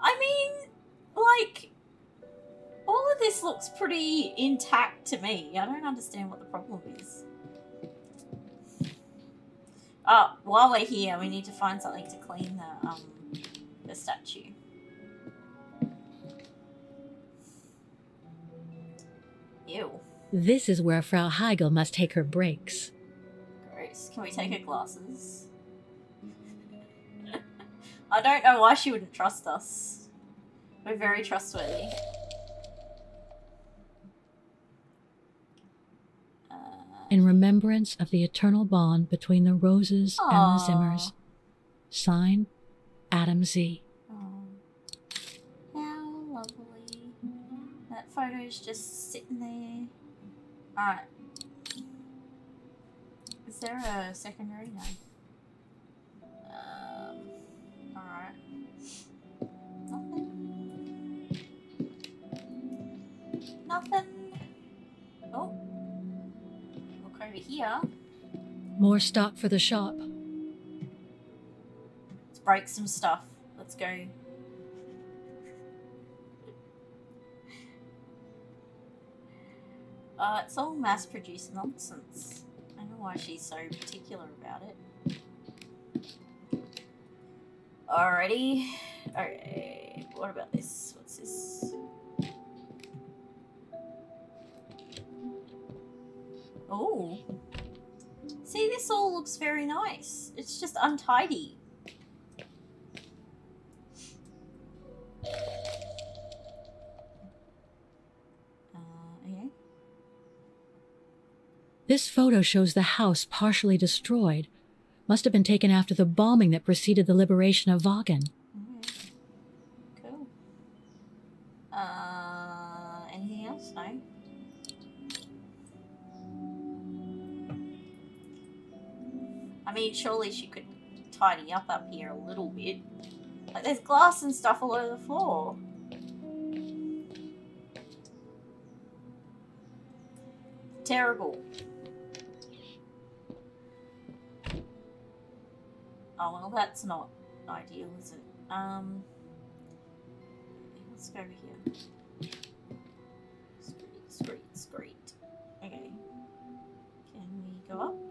I mean, like, all of this looks pretty intact to me. I don't understand what the problem is. Oh, while we're here, we need to find something to clean the, um, the statue. Ew. This is where Frau Heigel must take her breaks. Gross. Can we take her glasses? I don't know why she wouldn't trust us. We're very trustworthy. Uh, In remembrance of the eternal bond between the Roses and the Zimmers. Sign, Adam Z. oh. How lovely. That photo's just sitting there. Alright. Is there a secondary? No. Um, alright. Nothing. Nothing. Over here. More stock for the shop. Let's break some stuff. Let's go. Uh, it's all mass produced nonsense. I don't know why she's so particular about it. Alrighty. Okay. What about this? What's this? Oh. See, this all looks very nice. It's just untidy. Uh. This photo shows the house partially destroyed. Must have been taken after the bombing that preceded the liberation of Vaghen. Surely she could tidy up up here a little bit. Like, there's glass and stuff all over the floor. Terrible. Oh well, that's not ideal, is it? Um, let's go over here. Screet, screet, screet. Okay. Can we go up?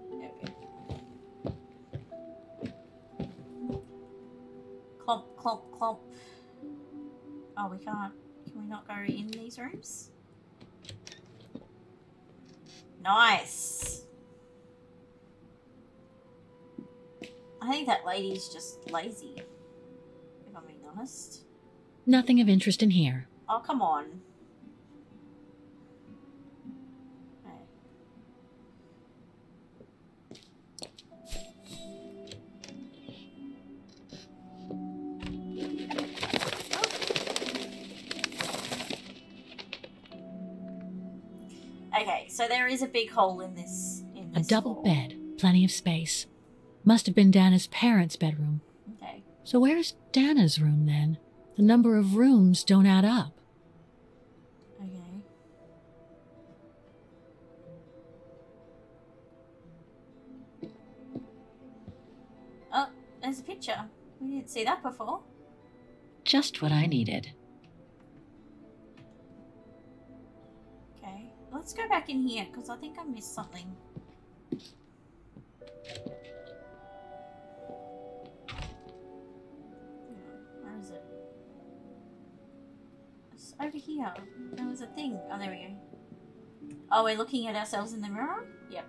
Clomp, clomp, clomp. Oh, we can't. Can we not go in these rooms? Nice. I think that lady's just lazy. If I'm being honest. Nothing of interest in here. Oh, come on. Is a big hole in this. In A double bed, plenty of space. Must have been Dana's parents' bedroom. Okay. So where's Dana's room then? The number of rooms don't add up. Okay. Oh, there's a picture. We didn't see that before. Just what I needed. Let's go back in here because I think I missed something. Where is it? It's over here. There was a thing. Oh, there we go. Oh, we're looking at ourselves in the mirror? Yep.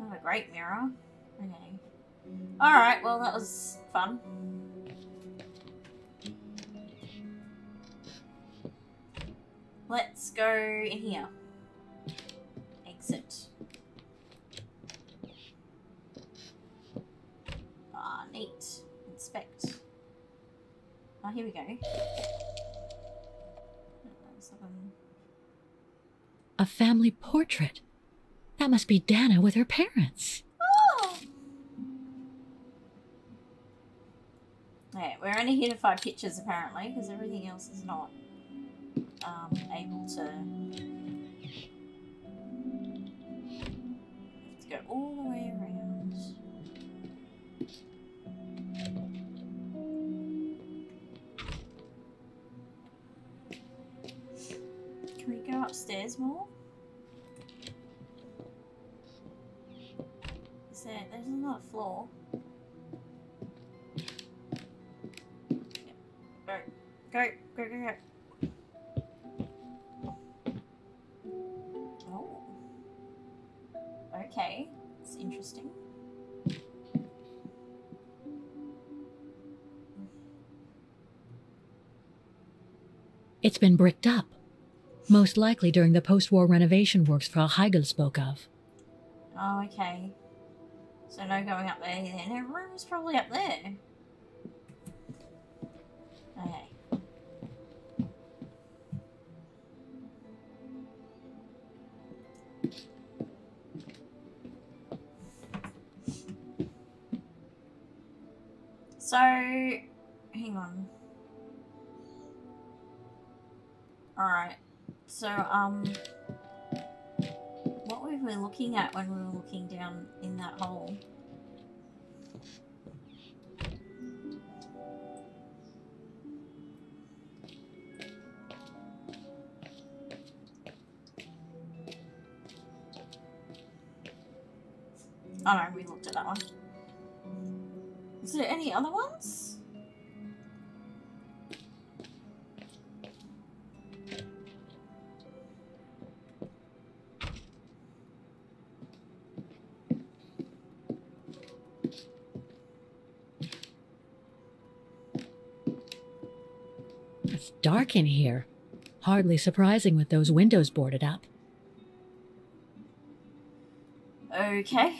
Not a great mirror. Okay. Alright, well that was fun. Let's go in here. Exit. Ah, neat. Inspect. Oh, here we go. A family portrait. That must be Dana with her parents. Oh! Yeah, we're only here to find pictures apparently, because everything else is not um, able to. To go all the way around. Can we go upstairs more? Is there, there's another floor. Go, go, go, go, Okay, it's interesting. It's been bricked up. Most likely during the post war renovation works Frau Heigel spoke of. Oh, okay. So no going up there then. Her room's probably up there. So, hang on. Alright. So, um, what were we looking at when we were looking down in that hole? Oh no, we looked at that one. Is there any other ones? It's dark in here. Hardly surprising with those windows boarded up. Okay.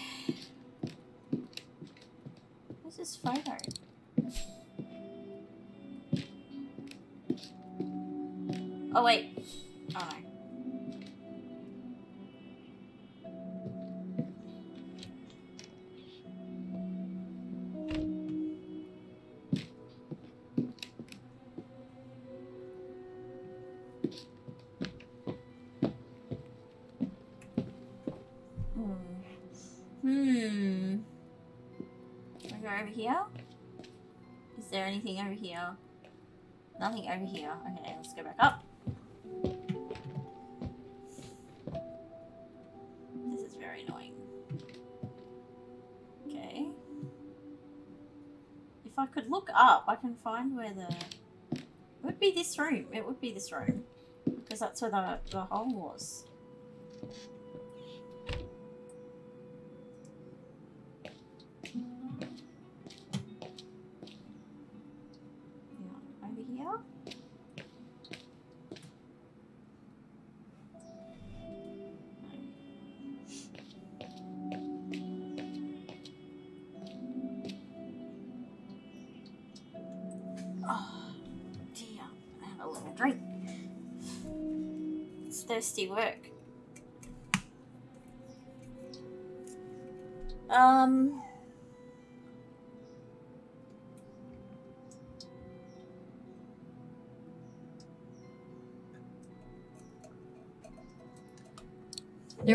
Let's go back up. This is very annoying. Okay. If I could look up, I can find where the... It would be this room. It would be this room. Because that's where the, the hole was.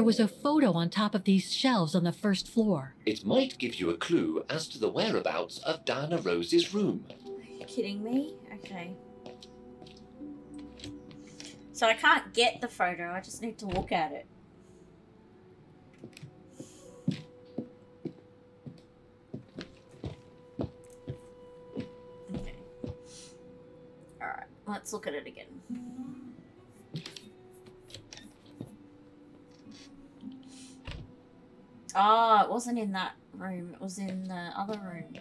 There was a photo on top of these shelves on the first floor. It might give you a clue as to the whereabouts of Diana Rose's room. Are you kidding me? Okay. So I can't get the photo, I just need to look at it. Okay. Alright, let's look at it again. Oh, it wasn't in that room, it was in the other room.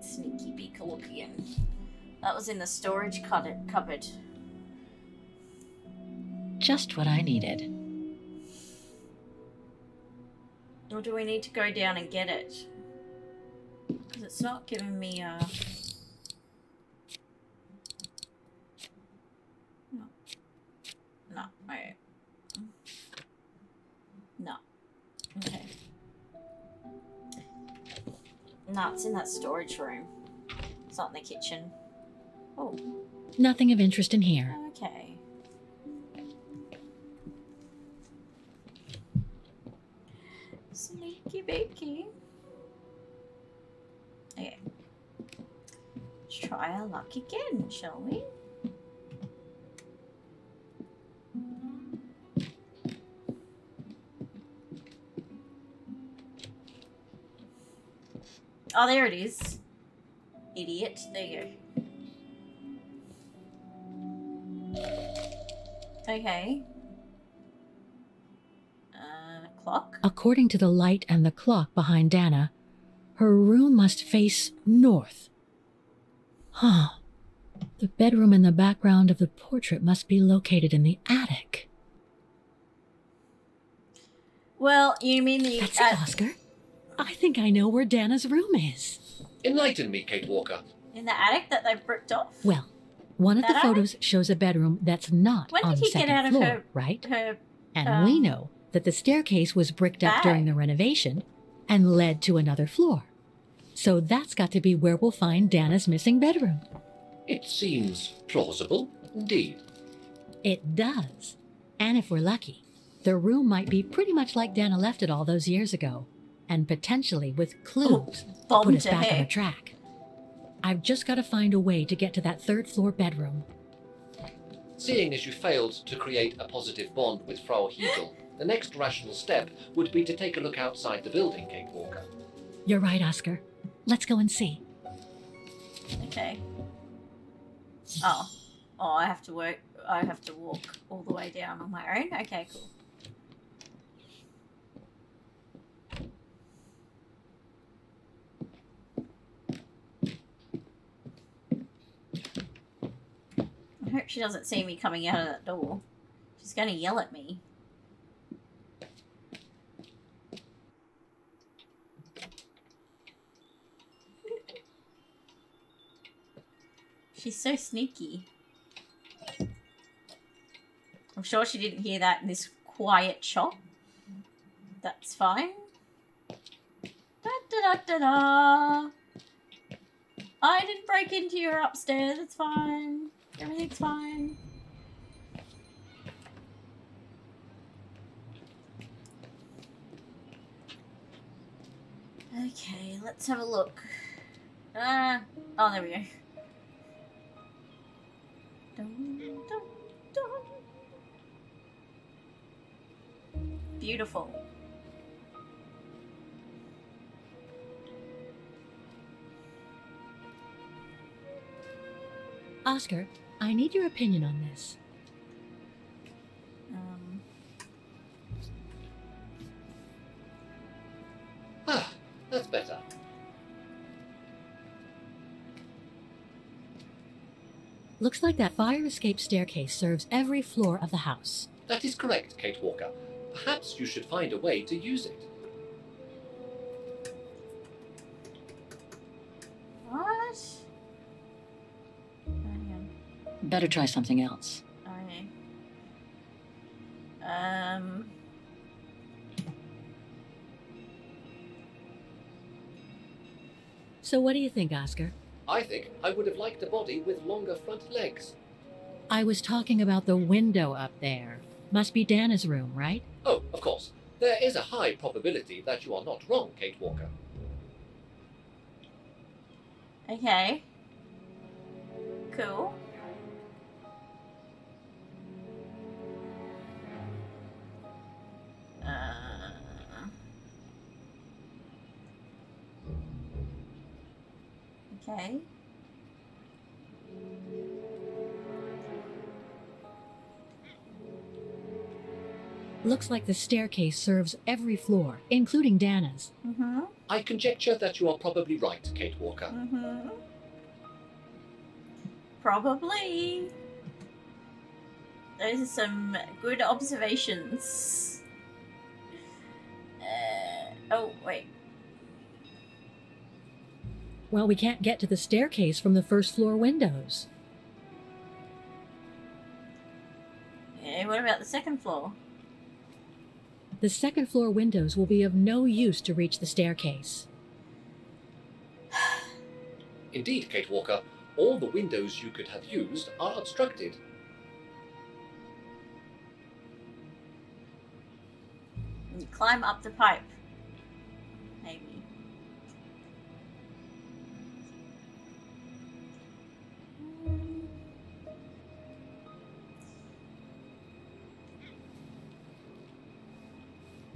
Sneaky beaker. That was in the storage cupboard. Just what I needed. Or do we need to go down and get it? Because it's not giving me uh that storage room. It's not in the kitchen. Oh, Nothing of interest in here. okay. Sneaky beaky. Okay. Let's try our luck again, shall we? Oh, there it is. Idiot. There you go. Okay. Uh, clock? According to the light and the clock behind Dana, her room must face north. Huh. The bedroom in the background of the portrait must be located in the attic. Well, you mean the That's uh, it, Oscar. I think I know where Dana's room is. Enlighten me, Kate Walker. in the attic that they've ripped off? Well, one of the That attic? photos shows a bedroom that's not When on did the he get second out of floor, her- right? Her And we um, know that the staircase was bricked up bag? during the renovation and led to another floor. So that's got to be where we'll find Dana's missing bedroom. It seems plausible, indeed. It does. And if we're lucky, the room might be pretty much like Dana left it all those years ago, and potentially with clues oh, to put us back on a heck. track. I've just got to find a way to get to that third floor bedroom. Seeing as you failed to create a positive bond with Frau Heigel, the next rational step would be to take a look outside the building, Kate Walker. You're right, Oscar. Let's go and see. Okay. Oh. Oh, I have to work. I have to walk all the way down on my own. Okay, cool. Hope she doesn't see me coming out of that door. She's going to yell at me. She's so sneaky. I'm sure she didn't hear that in this quiet shop. That's fine. Da da da da da. I didn't break into your upstairs. It's fine. Everything's fine. Okay, let's have a look. Ah, oh, there we go. Dun, dun, dun. Beautiful. Oscar, I need your opinion on this. Um, Ah, that's better. Looks like that fire escape staircase serves every floor of the house. That is correct, Kate Walker. Perhaps you should find a way to use it. Better try something else. Okay. Um. So, what do you think, Oscar? I think I would have liked a body with longer front legs. I was talking about the window up there. Must be Dana's room, right? Oh, of course. There is a high probability that you are not wrong, Kate Walker. Okay. Cool. Looks like the staircase serves every floor, including Dana's. Mm-hmm. I conjecture that you are probably right, Kate Walker. Mm-hmm. Probably. Those are some good observations. Uh, oh, wait. Well, we can't get to the staircase from the first floor windows. Yeah, what about the second floor? The second floor windows will be of no use to reach the staircase. Indeed, Kate Walker, all the windows you could have used are obstructed. You climb up the pipe.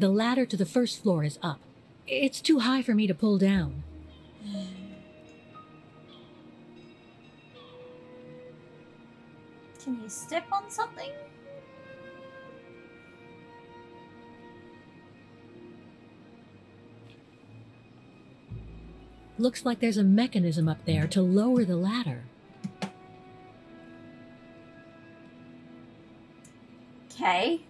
The ladder to the first floor is up. It's too high for me to pull down. Can you step on something? Looks like there's a mechanism up there to lower the ladder. Okay.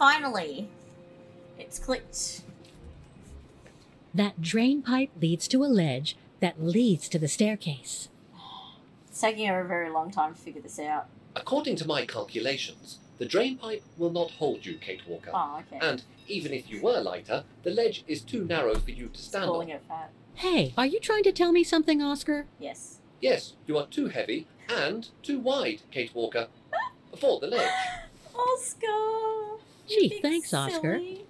Finally. It's clicked. That drain pipe leads to a ledge that leads to the staircase. It's taking her a very long time to figure this out. According to my calculations, the drain pipe will not hold you, Kate Walker. Oh, okay. And even if you were lighter, the ledge is too narrow for you to stand Calling on. it fat. Hey, are you trying to tell me something, Oscar? Yes. Yes, you are too heavy and too wide, Kate Walker, for the ledge. Oscar! You Gee, big thanks, Oscar. silly.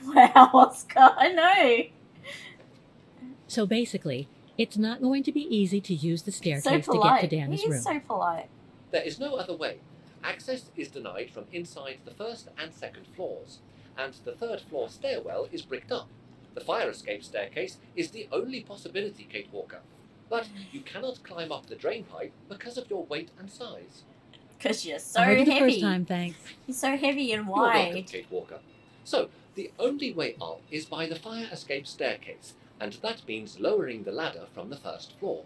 Wow, Oscar, I know. So basically, it's not going to be easy to use the So staircase to get polite. to Dana's he is room. so polite. There is no other way. Access is denied from inside the first and second floors, and the third floor stairwell is bricked up. The fire escape staircase is the only possibility, Kate Walker. But you cannot climb up the drain pipe because of your weight and size. Because you're so I the heavy. first time, thanks. You're so heavy and You are welcome. Kate Walker. So, the only way up is by the fire escape staircase, and that means lowering the ladder from the first floor.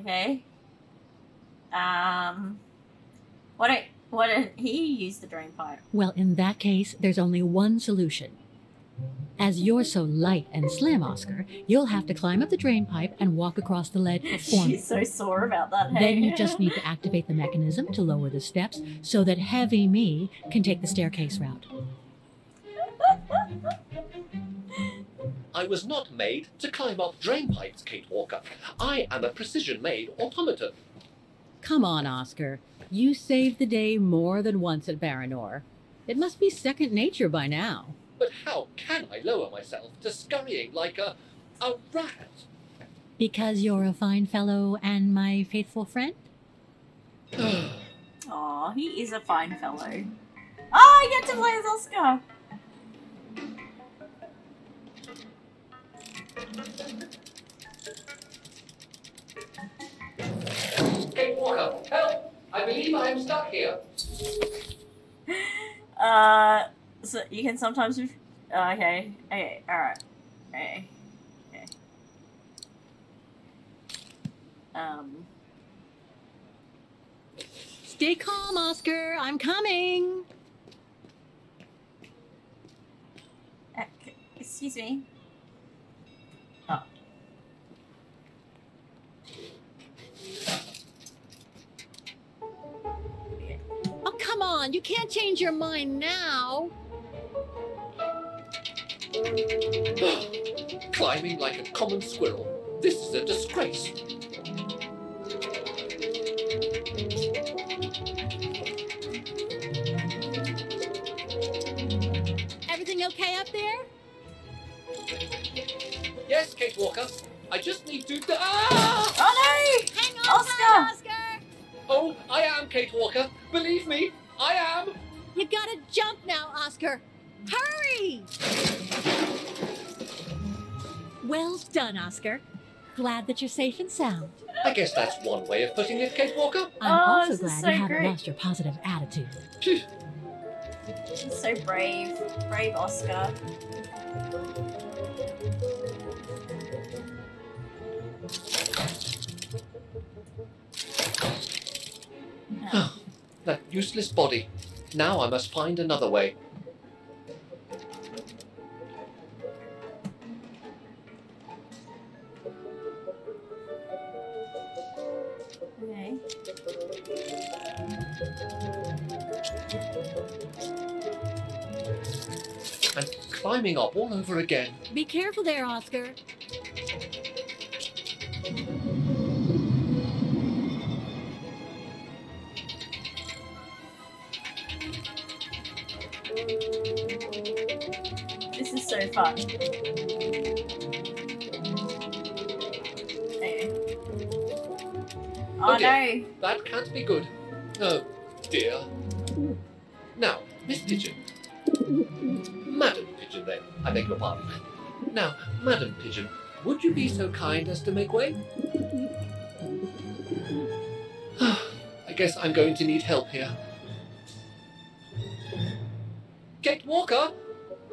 Okay. Um. Why don't Why don't he use the drain pipe? Well, in that case, there's only one solution. As you're so light and slim, Oscar, you'll have to climb up the drain pipe and walk across the ledge for me. She's so sore about that. Hey? Then you just need to activate the mechanism to lower the steps so that heavy me can take the staircase route. I was not made to climb up drain pipes, Kate Walker. I am a precision made automaton. Come on, Oscar. You saved the day more than once at Baranor. It must be second nature by now. But how can I lower myself to scurrying like a. a rat? Because you're a fine fellow and my faithful friend? Aw, he is a fine fellow. Oh, I get to play as Oscar. Kate Walker, help! I believe I am stuck here. Uh, so you can sometimes. Be, okay. Okay. All right. Okay. Okay. Um. Stay calm, Oscar. I'm coming. Uh, excuse me. Oh. oh, come on. You can't change your mind now. Climbing like a common squirrel. This is a disgrace. Everything okay up there? Yes, Kate Walker. I just need to. Ah! Oh Hang on Oscar! Oscar! Oh, I am Kate Walker. Believe me, I am. You gotta jump now, Oscar. Hurry! Well done, Oscar. Glad that you're safe and sound. I guess that's one way of putting it, Kate Walker. I'm Oh, also glad so you haven't great. lost your positive attitude. Phew. So brave. Brave Oscar. No. That useless body. Now I must find another way. Climbing up all over again. Be careful there, Oscar. This is so fun. Okay. Oh, oh Okay. That can't be good. Oh, dear. Madam Pigeon, would you be so kind as to make way? I guess I'm going to need help here. Kate Walker,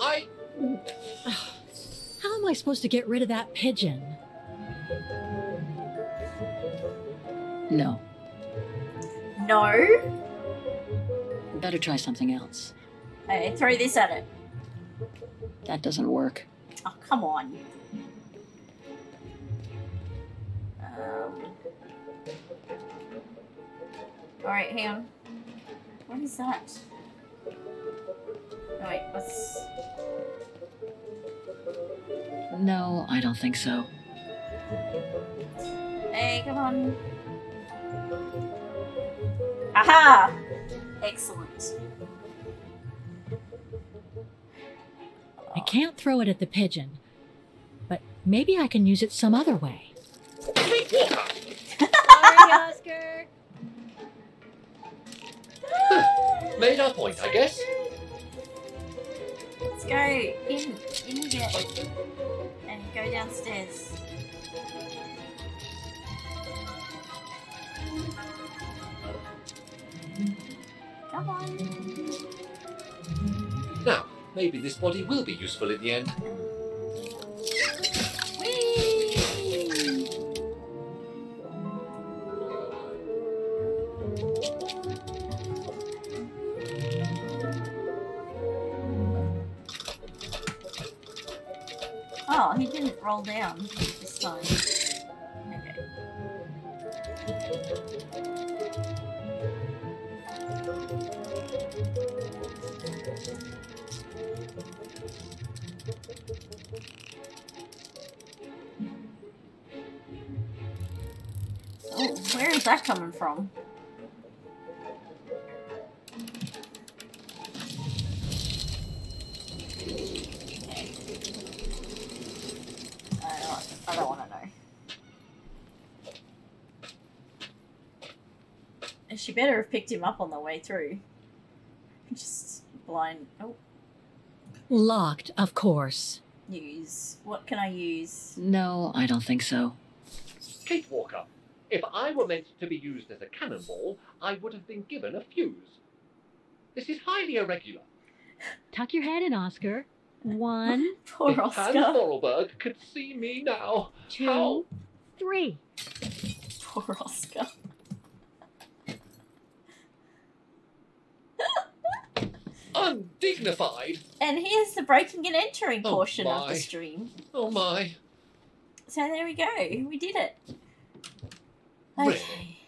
I. How am I supposed to get rid of that pigeon? No. no! No! Better try something else. Hey, throw this at it. That doesn't work. Come on. Um. Alright, hang on. What is that? Oh, wait, what's. No, I don't think so. Hey, come on. Aha! Excellent. I can't throw it at the pigeon, maybe I can use it some other way. Sorry, Oscar. Made our point, I guess. Let's go in, in you get, and go downstairs. Come on. Now, maybe this body will be useful in the end. Roll down this time. Okay. Oh, where is that coming from? Better have picked him up on the way through. Just blind. Oh, Locked, of course. use. What can I use? No, I don't think so. Kate Walker, if I were meant to be used as a cannonball, I would have been given a fuse. This is highly irregular. Tuck your head in, Oscar. One, Poor if Hans Oscar. Could see me now, two, how? three. Poor Oscar. Undignified! And here's the breaking and entering Oh portion of the stream. Oh my. So there we go. We did it. Really?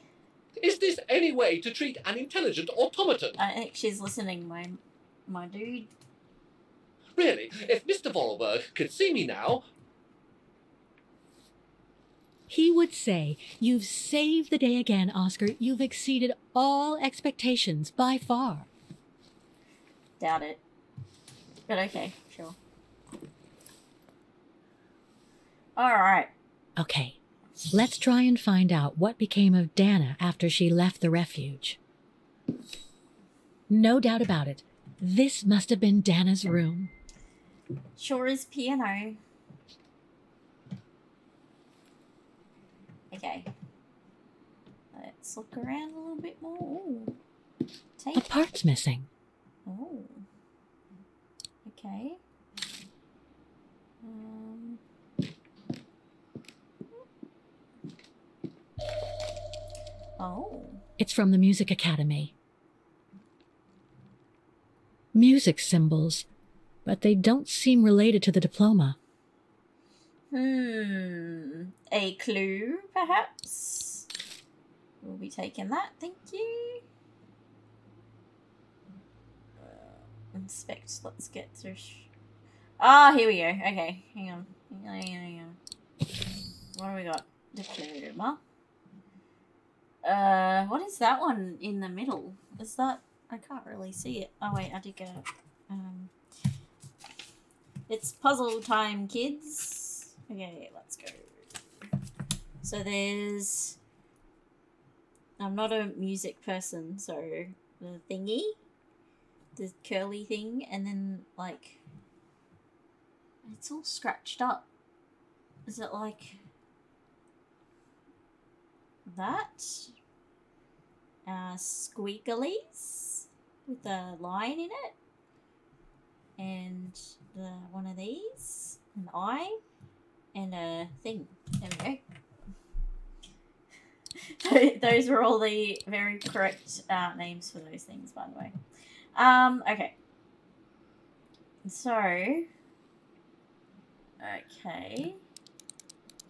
Is this any way to treat an intelligent automaton? I think she's listening, my my dude. Really, if Mr. Voralberg could see me now, He would say, You've saved the day again, Oscar. You've exceeded all expectations by far. Doubt it. But okay, sure. Alright. Okay, let's try and find out what became of Dana after she left the refuge. No doubt about it. This must have been Dana's room. Sure is piano. Okay. Let's look around a little bit more. Ooh. A Take. part's missing. Oh. Okay. Um. Oh. It's from the Music Academy. Music symbols, but they don't seem related to the diploma. Hmm. A clue, perhaps? We'll be taking that, thank you. Uh, inspect, let's get through. Ah, here we go. Okay, hang on. Hang on, hang on, hang on. What do we got? Diploma. Uh, what is that one in the middle? Is that. I can't really see it. Oh, wait, I did get it. Um. It's puzzle time, kids. Okay, let's go. So there's. I'm not a music person, so the thingy, the curly thing, and then like. It's all scratched up. Is it like. That? Uh, with a line in it and the one of these, an eye, and a thing. There we go. those were all the very correct uh, names for those things, by the way. Um, okay. So, okay.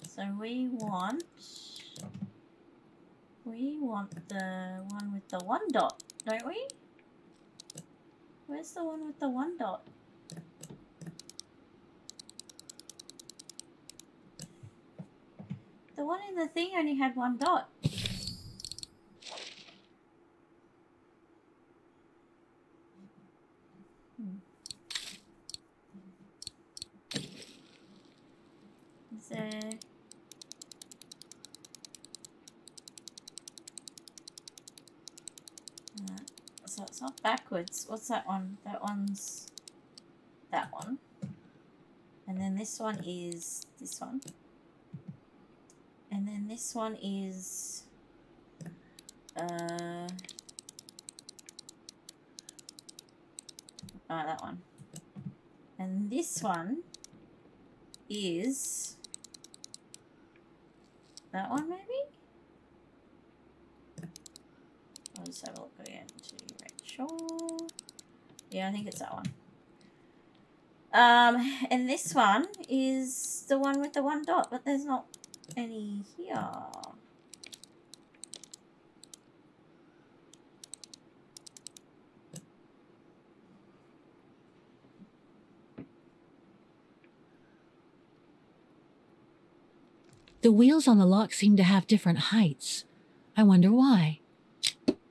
So we want, we want the one with the one dot, don't we? Where's the one with the one dot? The one in the thing only had one dot. Hmm. Uh, so it's not backwards. What's that one? That one's that one. And then this one is this one. And then this one is uh Oh, that one. And this one is that one maybe? I'll just have a look again to sure. Yeah, I think it's that one. Um, and this one is the one with the one dot, but there's not any here. The wheels on the lock seem to have different heights. I wonder why.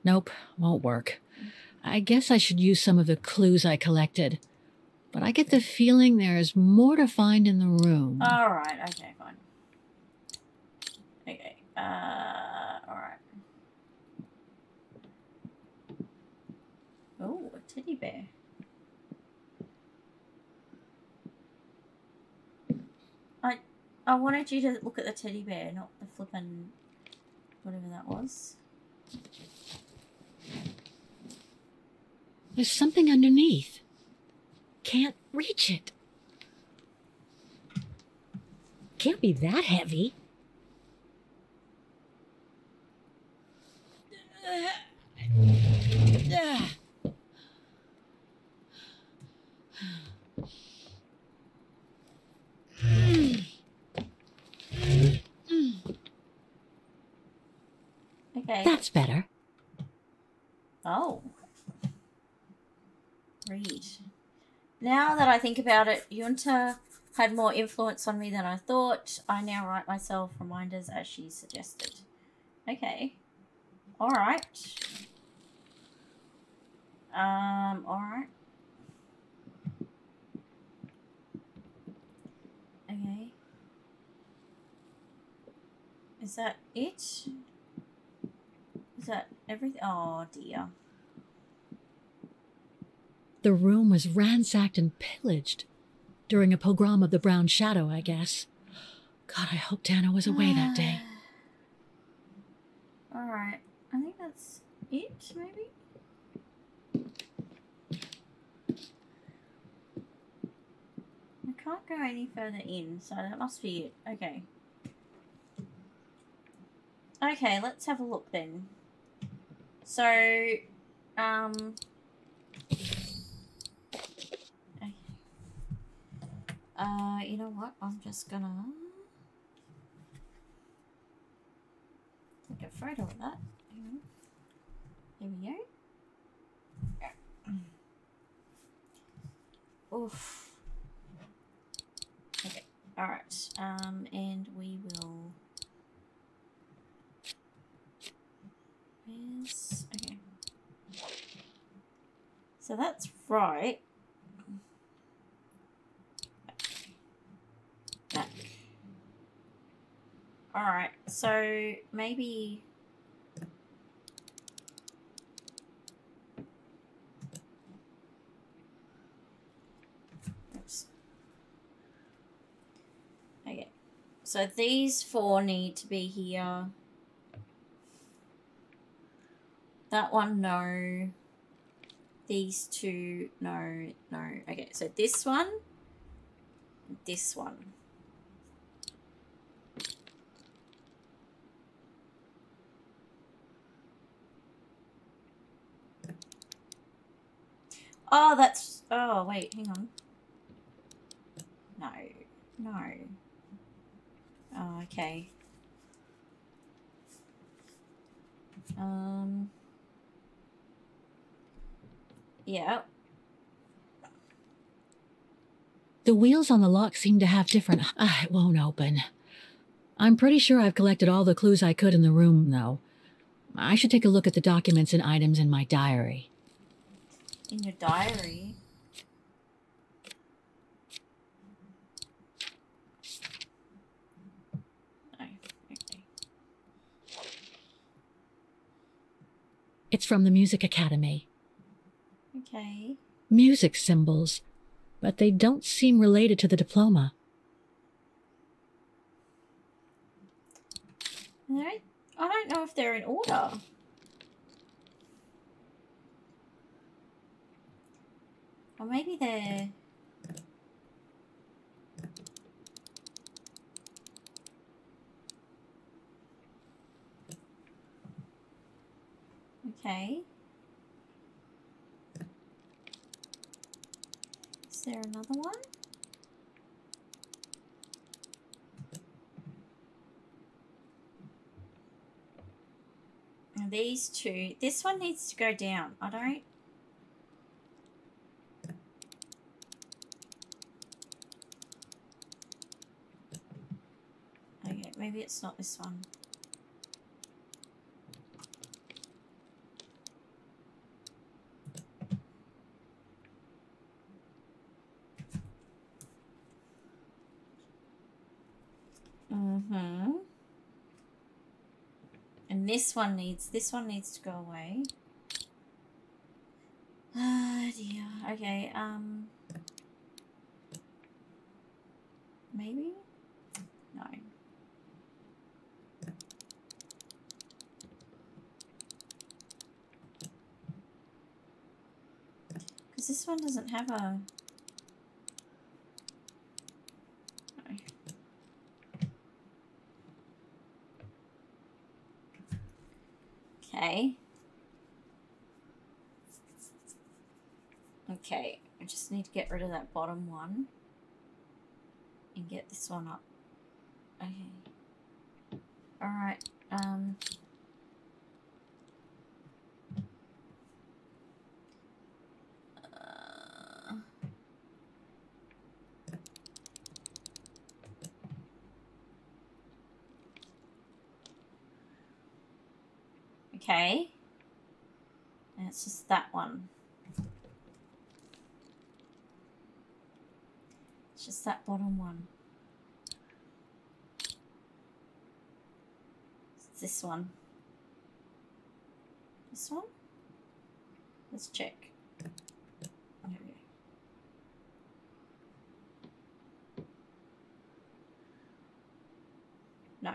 Nope, won't work. I guess I should use some of the clues I collected. But I get the feeling there's more to find in the room. Alright, okay, fine. Okay, uh, alright. Oh, a teddy bear. I wanted you to look at the teddy bear, not the flippin' whatever that was. There's something underneath. Can't reach it. Can't be that heavy. Okay. That's better. Oh. Read. Now that I think about it, Yunta had more influence on me than I thought. I now write myself reminders as she suggested. Okay. Alright. Um, alright. Okay. Is that it? Is that everything? Oh dear. The room was ransacked and pillaged during a pogrom of the Brown Shadow, I guess. God, I hope Dana was away that day. Alright. I think that's it, maybe? I can't go any further in, so that must be it. Okay. Okay, let's have a look then. So, um... Uh, you know what? I'm just gonna take a photo of that. Here we go. Oof. Okay. Alright. Um, and we will. Okay. So that's right. Back. Alright, so maybe. Oops. Okay, so these four need to be here. That one, no. These two, no, no. Okay, so this one, this one. Oh, that's. Oh, wait, hang on. No, no. Oh, okay. Um. Yeah. The wheels on the lock seem to have different. Ah, it won't open. I'm pretty sure I've collected all the clues I could in the room, though. I should take a look at the documents and items in my diary. In your diary. It's from the Music Academy. Okay. Music symbols, but they don't seem related to the diploma. Alright. I don't know if they're in order. Or maybe they're. Okay. There another one? These two. This one needs to go down. I don't. Okay, maybe it's not this one. Mm-hmm. And this one needs this one needs to go away. Ah dear. Okay, um maybe? No. Because this one doesn't have a no. Okay. Okay, I just need to get rid of that bottom one and get this one up. Okay. Alright, um Okay. And it's just that one. It's just that bottom one. It's this one. This one? Let's check. There we go. No.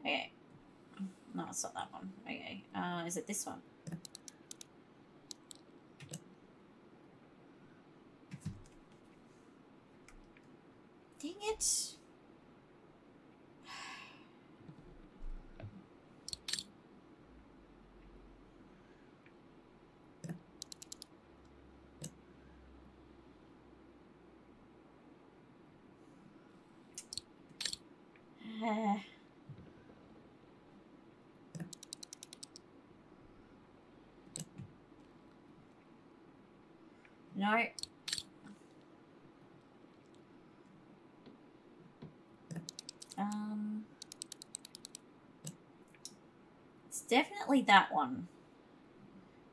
Okay. No, it's not that one. Okay. Uh, is it this one? Dang it. Uh, no. Um, it's definitely that one.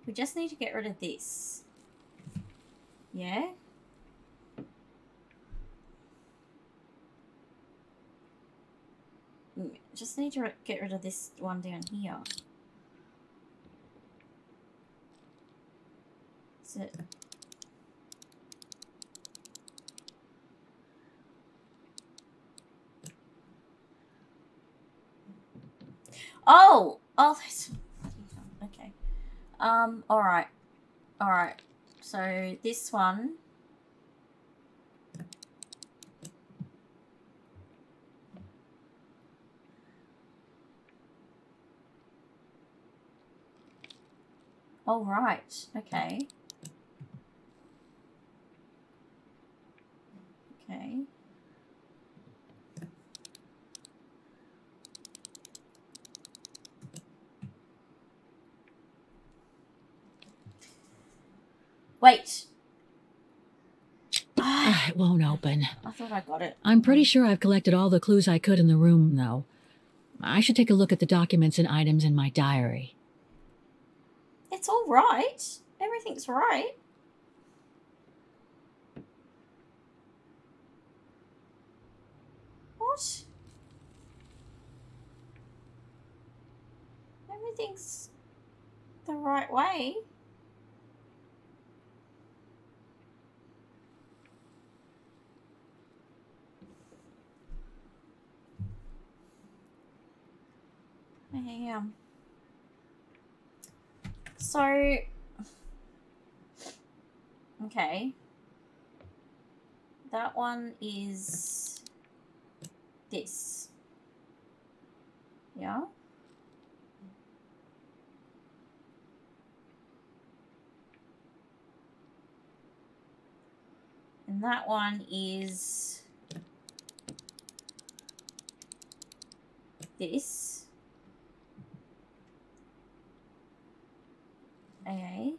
We just need to get rid of this. Yeah? Mm, Just need to get rid of this one down here. Is it? Oh! Oh. Okay. Um, alright. Alright. So, this one... Oh, right. Okay. Okay. Wait. Ah, it won't open. I thought I got it. I'm pretty sure I've collected all the clues I could in the room, though. I should take a look at the documents and items in my diary. It's all right. Everything's right. What? Everything's the right way. I um. So. Okay. That one is this. Yeah. And that one is this. Okay.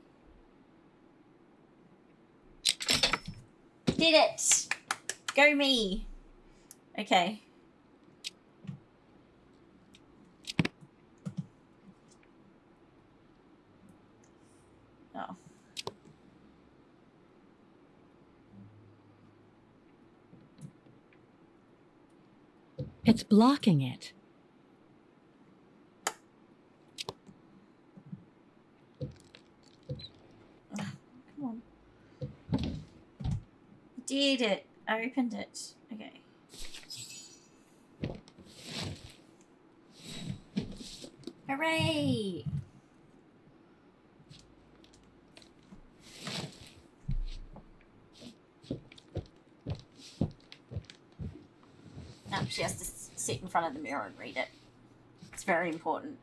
Did it! Go me! Okay. Oh. It's blocking it. Come on. Did it. I opened it. Okay. Hooray! Now she has to sit in front of the mirror and read it. It's very important.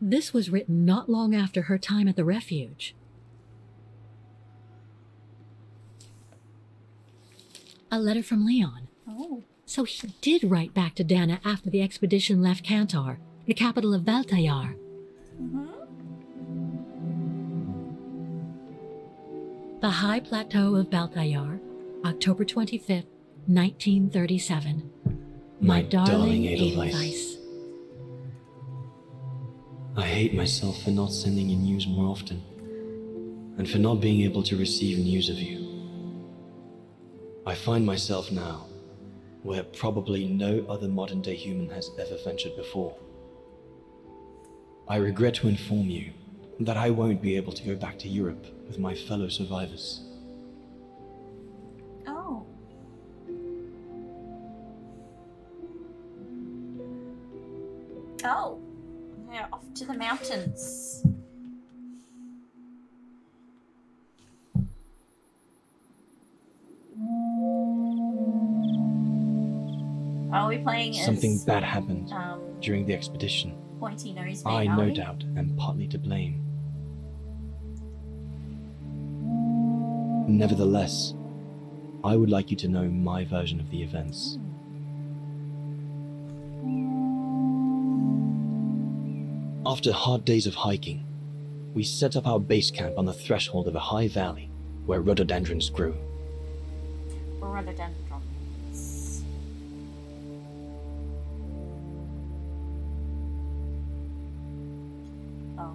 This was written not long after her time at the refuge. A letter from Leon. Oh. So he did write back to Dana after the expedition left Kantar, the capital of Valtayar. hmm The high plateau of Baltayar, October 25th, 1937. My darling darling Edelweiss. Edelweiss. I hate myself for not sending you news more often, and for not being able to receive news of you. I find myself now where probably no other modern day human has ever ventured before. I regret to inform you that I won't be able to go back to Europe with my fellow survivors. Oh. Oh. They're off to the mountains. Are we playing as Something bad happened um, during the expedition. pointy nose I, no we? doubt, am partly to blame. Nevertheless, I would like you to know my version of the events. After hard days of hiking, we set up our base camp on the threshold of a high valley where rhododendrons grew. Rhododendrons.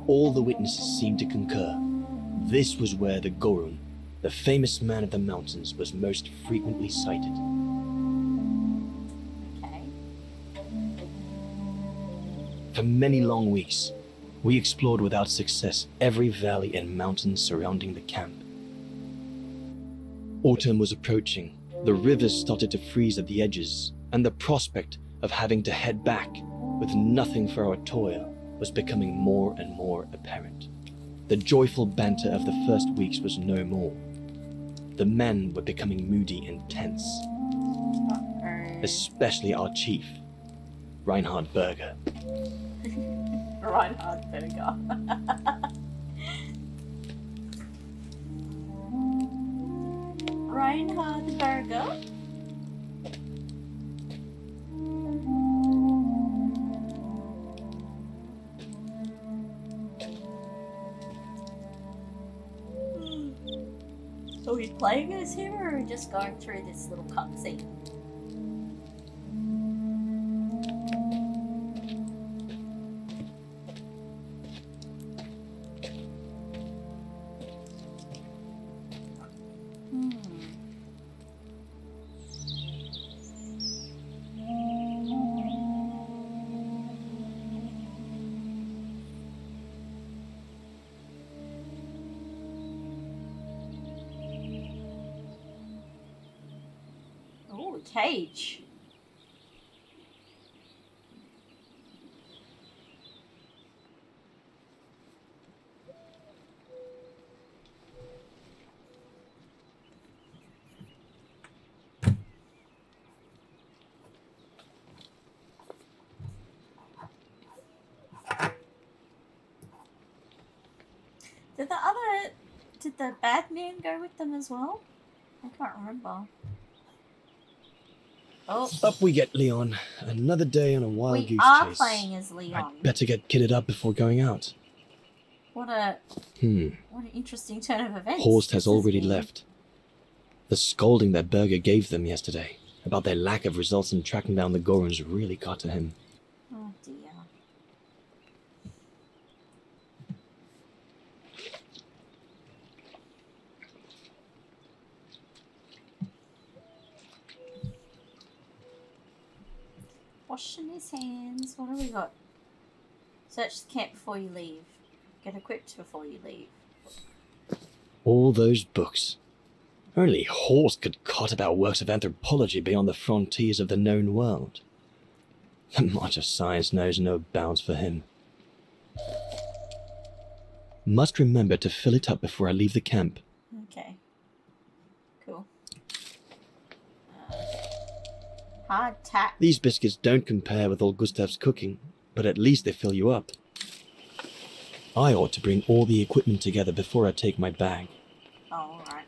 All the witnesses seemed to concur. This was where the Gorun, the famous man of the mountains, was most frequently sighted. Okay. For many long weeks, we explored without success every valley and mountain surrounding the camp. Autumn was approaching, the rivers started to freeze at the edges, and the prospect of having to head back with nothing for our toil was becoming more and more apparent. The joyful banter of the first weeks was no more. The men were becoming moody and tense, especially our chief, Reinhard Berger. Reinhard Berger. Reinhard Berger. So he's playing as him or just going through this little cutscene? Did the bad man go with them as well? I can't remember. Oh, Up we get, Leon. Another day on a wild we goose are playing as Leon. I'd better get kitted up before going out. What a Hmm. what an interesting turn of events. Horst has already been. left. The scolding that Berger gave them yesterday about their lack of results in tracking down the Gorons really got to him. Oh dear. Washing his hands. What have we got? Search the camp before you leave. Get equipped before you leave. All those books. Only Horst could cot about works of anthropology beyond the frontiers of the known world. The march of science knows no bounds for him. Must remember to fill it up before I leave the camp. Okay. Cool. Uh, hard tack. These biscuits don't compare with old Gustav's cooking, but at least they fill you up. I ought to bring all the equipment together before I take my bag. Oh, alright.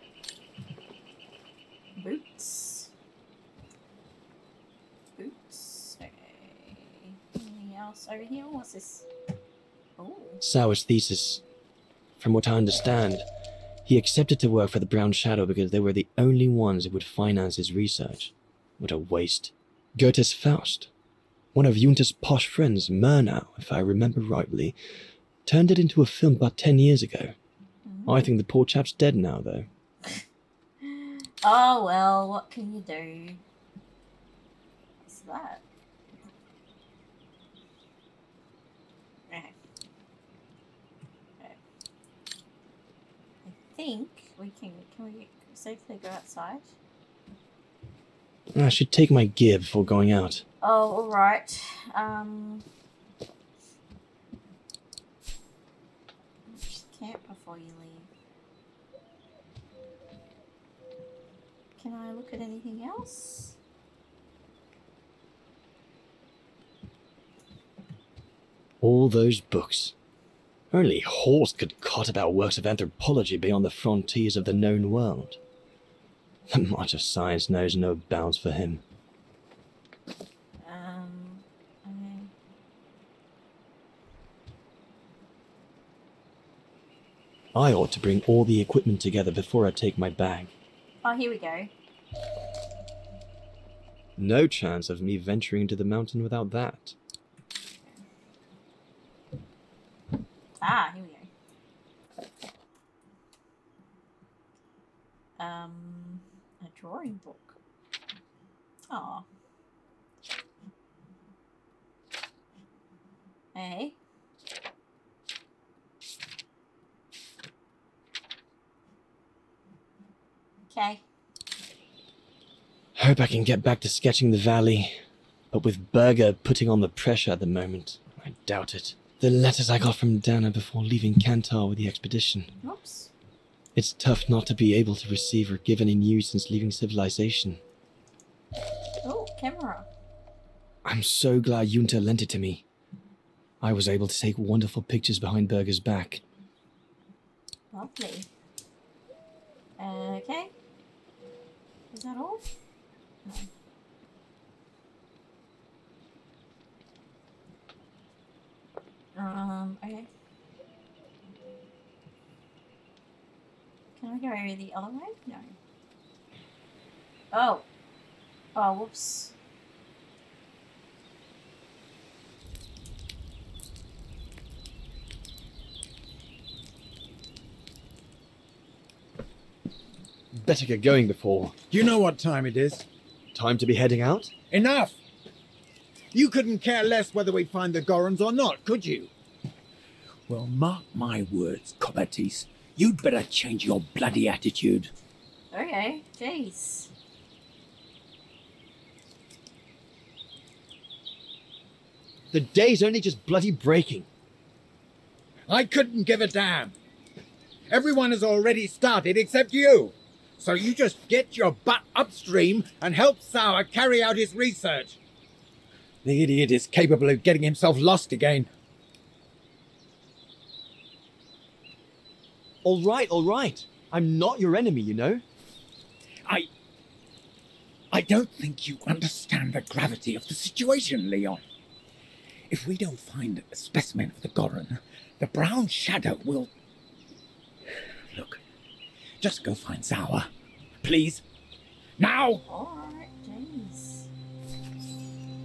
Boots. Boots. Okay. Anything else over here? What's this? Oh. Sauer's thesis. From what I understand, He accepted to work for the Brown Shadow because they were the only ones who would finance his research. What a waste. Goethe's Faust. One of Junter's posh friends, Murnau, if I remember rightly, turned it into a film about ten years ago. Mm-hmm. I think the poor chap's dead now, though. Oh well, what can you do? What's that? Okay. Okay. I think we can. Can we safely go outside? I should take my gear before going out. Oh, all right. Um, just camp before you leave. Can I look at anything else? All those books. Only Horst could cot about works of anthropology beyond the frontiers of the known world. The march of science knows no bounds for him. Um, okay. I ought to bring all the equipment together before I take my bag. Oh, here we go. No chance of me venturing into the mountain without that. Ah, here we go. Um, drawing book. Oh. Hey. Okay. Hope I can get back to sketching the valley. But with Berger putting on the pressure at the moment, I doubt it. The letters I got from Dana before leaving Kantar with the expedition. Oops. It's tough not to be able to receive or give any news since leaving civilization. Oh, camera. I'm so glad Junta lent it to me. I was able to take wonderful pictures behind Berger's back. Lovely. Okay. Is that all? No. Um, okay. Can I the other way? No. Oh. Oh, whoops. Better get going before. You know what time it is. Time to be heading out? Enough! You couldn't care less whether we find the Gorons or not, could you? Well, mark my words, Cobatis. You'd better change your bloody attitude. Okay, jeez. The day's only just bloody breaking. I couldn't give a damn. Everyone has already started except you. So you just get your butt upstream and help Sauer carry out his research. The idiot is capable of getting himself lost again. All right, all right. I'm not your enemy, you know. I. I don't think you understand the gravity of the situation, Leon. If we don't find a specimen of the Goron, the brown shadow will. Look, just go find Sauer. Please. Now! Alright, jeez.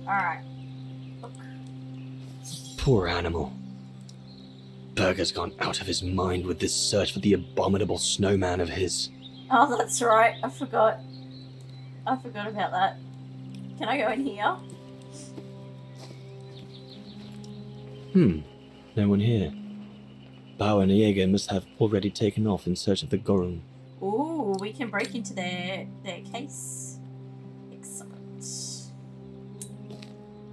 Alright. Poor animal. Berger's gone out of his mind with this search for the abominable snowman of his. Oh, that's right. I forgot. I forgot about that. Can I go in here? Hmm, no one here. Bauer and Jaeger must have already taken off in search of the Goron. Ooh, we can break into their their case. Excellent.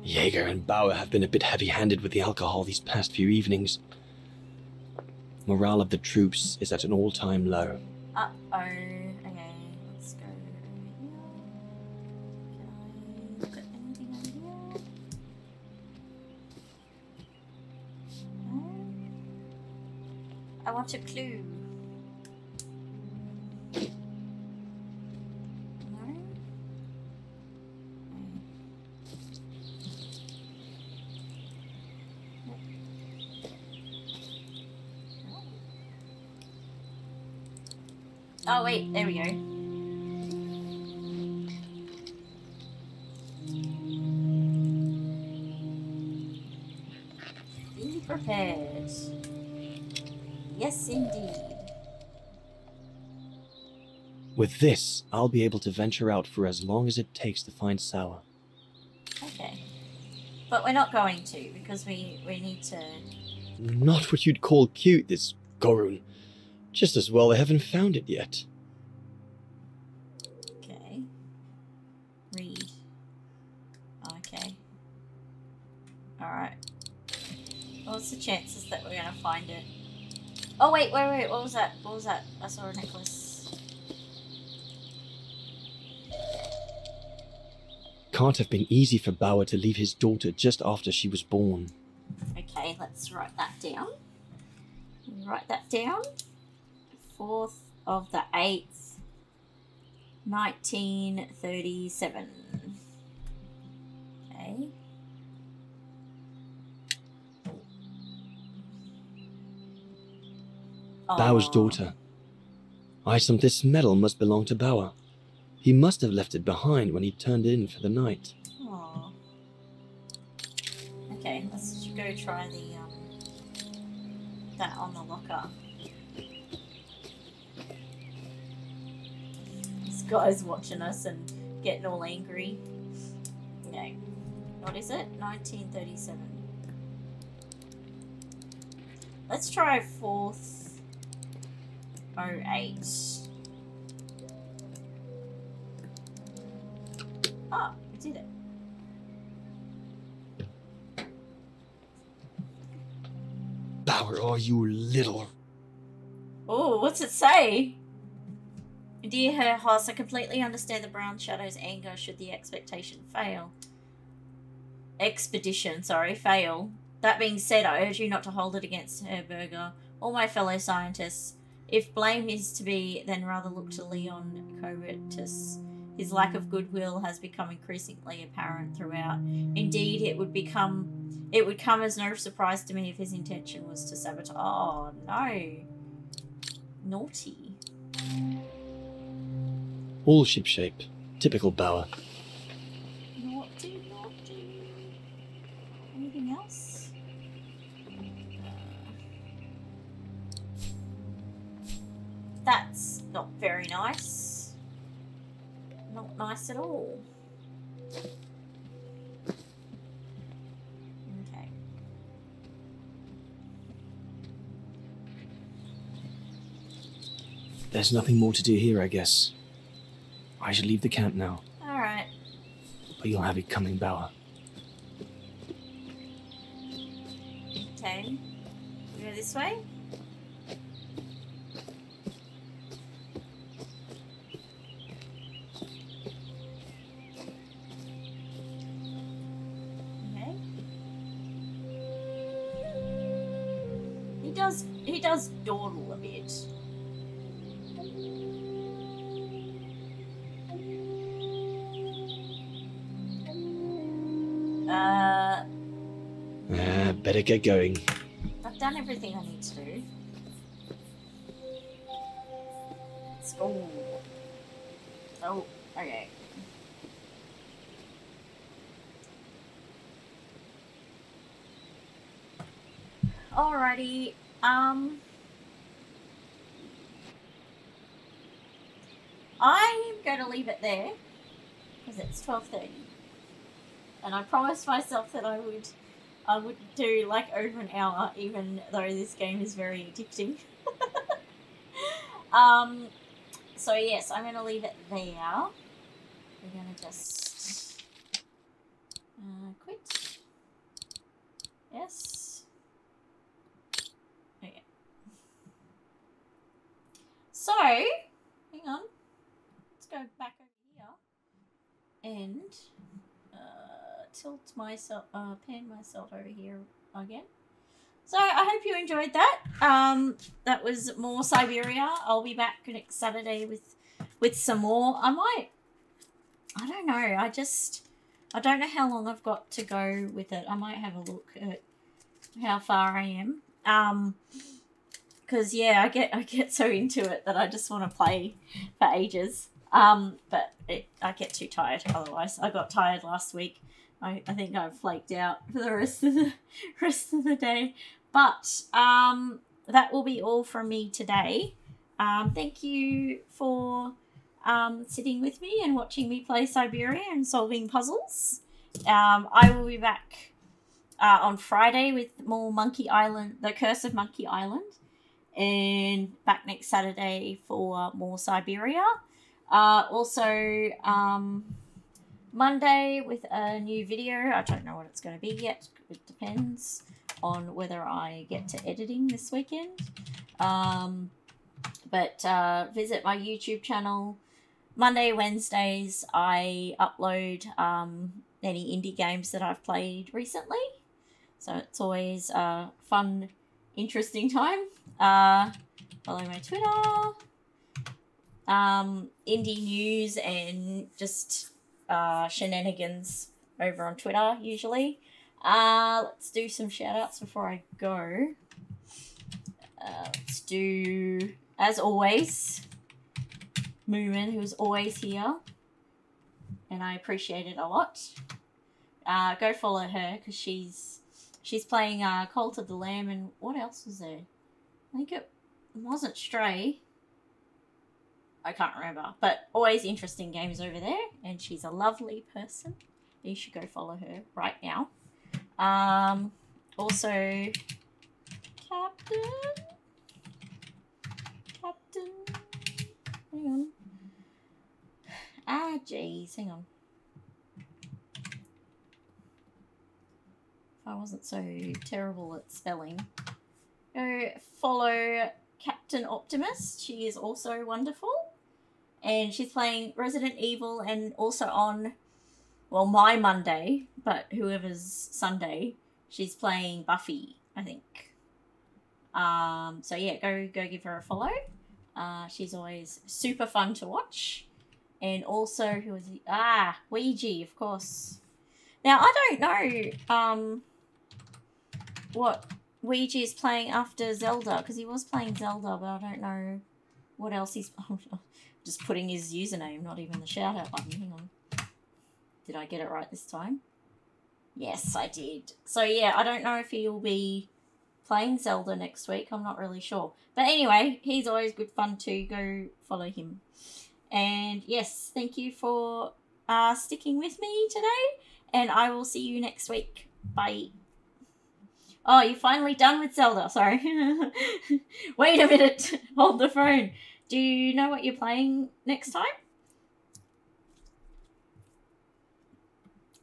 Jaeger and Bauer have been a bit heavy handed with the alcohol these past few evenings. Morale of the troops is at an all time low. Uh oh. Okay, let's go. Can I look anything over here? No. I want a clue. Oh wait, there we go. Be prepared. Yes, indeed. With this, I'll be able to venture out for as long as it takes to find Sauer. Okay. But we're not going to because we we need to. Not what you'd call cute, this Gorun. Just as well they haven't found it yet. Okay. Read. Okay. Alright. What's the chances that we're gonna find it? Oh wait, wait, wait, what was that? What was that? I saw a necklace. Can't have been easy for Bauer to leave his daughter just after she was born. Okay, let's write that down. Write that down. 4th of the 8th, 1937. Okay. Bauer's Aw. daughter. Item this medal must belong to Bauer. He must have left it behind when he turned in for the night. Okay, let's go try the um that on the locker. This guy's watching us and getting all angry. No. What is it? 1937. Let's try fourth oh eight. Ah, we did it. Bauer, oh, you little. Oh, what's it say? Dear Herr Hoss, I completely understand the Brown Shadow's anger should the expectation fail. Expedition, sorry, fail. That being said, I urge you not to hold it against Herr Berger or my fellow scientists. If blame is to be, then rather look to Leon Cobertus. His lack of goodwill has become increasingly apparent throughout. Indeed, it would become it would come as no surprise to me if his intention was to sabotage. Oh no, naughty. All shipshape. Typical Bauer. Naughty, naughty. Anything else? That's not very nice. Not nice at all. Okay. There's nothing more to do here, I guess. I should leave the camp now, Alright. but you'll have it coming, Bauer. Okay. We go this way? Okay. He does he does dawdle a bit. Better get going. I've done everything I need to do. Let's go. Oh, okay. Alrighty, um... I'm going to leave it there, because it's 12.30. And I promised myself that I would I would do like over an hour, even though this game is very addicting. um, so yes, I'm gonna leave it there. We're gonna just uh, quit. Yes. Okay. So, hang on. Let's go back over here and tilt myself, uh, pan myself over here again. So I hope you enjoyed that. Um, that was more Syberia. I'll be back next Saturday with with some more. I might. I don't know. I just. I don't know how long I've got to go with it. I might have a look at how far I am. Um, because yeah, I get I get so into it that I just want to play for ages. Um, but it, I get too tired otherwise. I got tired last week. I, I think I've flaked out for the rest of the rest of the day. But um, that will be all from me today. Um, thank you for um, sitting with me and watching me play Syberia and solving puzzles. Um, I will be back uh, on Friday with more Monkey Island, The Curse of Monkey Island, and back next Saturday for more Syberia. Uh, also, um, Monday with a new video. I don't know what it's going to be yet. It depends on whether I get to editing this weekend. Um, but uh, visit my YouTube channel. Monday, Wednesdays, I upload um, any indie games that I've played recently. So it's always a fun, interesting time. Uh, follow my Twitter, um, indie news, and just uh, shenanigans over on Twitter usually. Uh, let's do some shout outs before I go. Uh, let's do, as always, Moomin, who's always here. And I appreciate it a lot. Uh, go follow her because she's she's playing uh, Cult of the Lamb and what else was there? I think it wasn't Stray. I can't remember, but always interesting games over there, and she's a lovely person. You should go follow her right now. Um, also, Captain, Captain, hang on. Ah, jeez, hang on. If I wasn't so terrible at spelling. Go follow Captain Optimus. She is also wonderful. And she's playing Resident Evil and also on, well, my Monday, but whoever's Sunday, she's playing Buffy, I think. Um, so yeah, go go give her a follow. Uh, she's always super fun to watch. And also, who is he? Ah, Ouija, of course. Now, I don't know um, what Ouija is playing after Zelda, because he was playing Zelda, but I don't know what else he's... Just putting his username, not even the shout out button. Hang on. Did I get it right this time? Yes, I did. So yeah, I don't know if he'll be playing Zelda next week. I'm not really sure. But anyway, he's always good fun to Go follow him. And yes, thank you for uh, sticking with me today. And I will see you next week. Bye. Oh, you're finally done with Zelda. Sorry. Wait a minute. Hold the phone. Do you know what you're playing next time?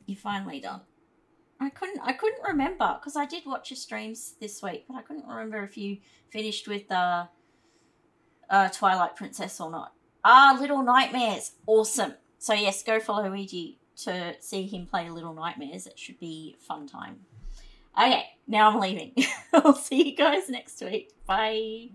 You're finally done. I couldn't I couldn't remember because I did watch your streams this week, but I couldn't remember if you finished with uh, uh Twilight Princess or not. Ah, Little Nightmares. Awesome. So yes, go follow Ouija to see him play Little Nightmares. It should be fun time. Okay, now I'm leaving. I'll see you guys next week. Bye.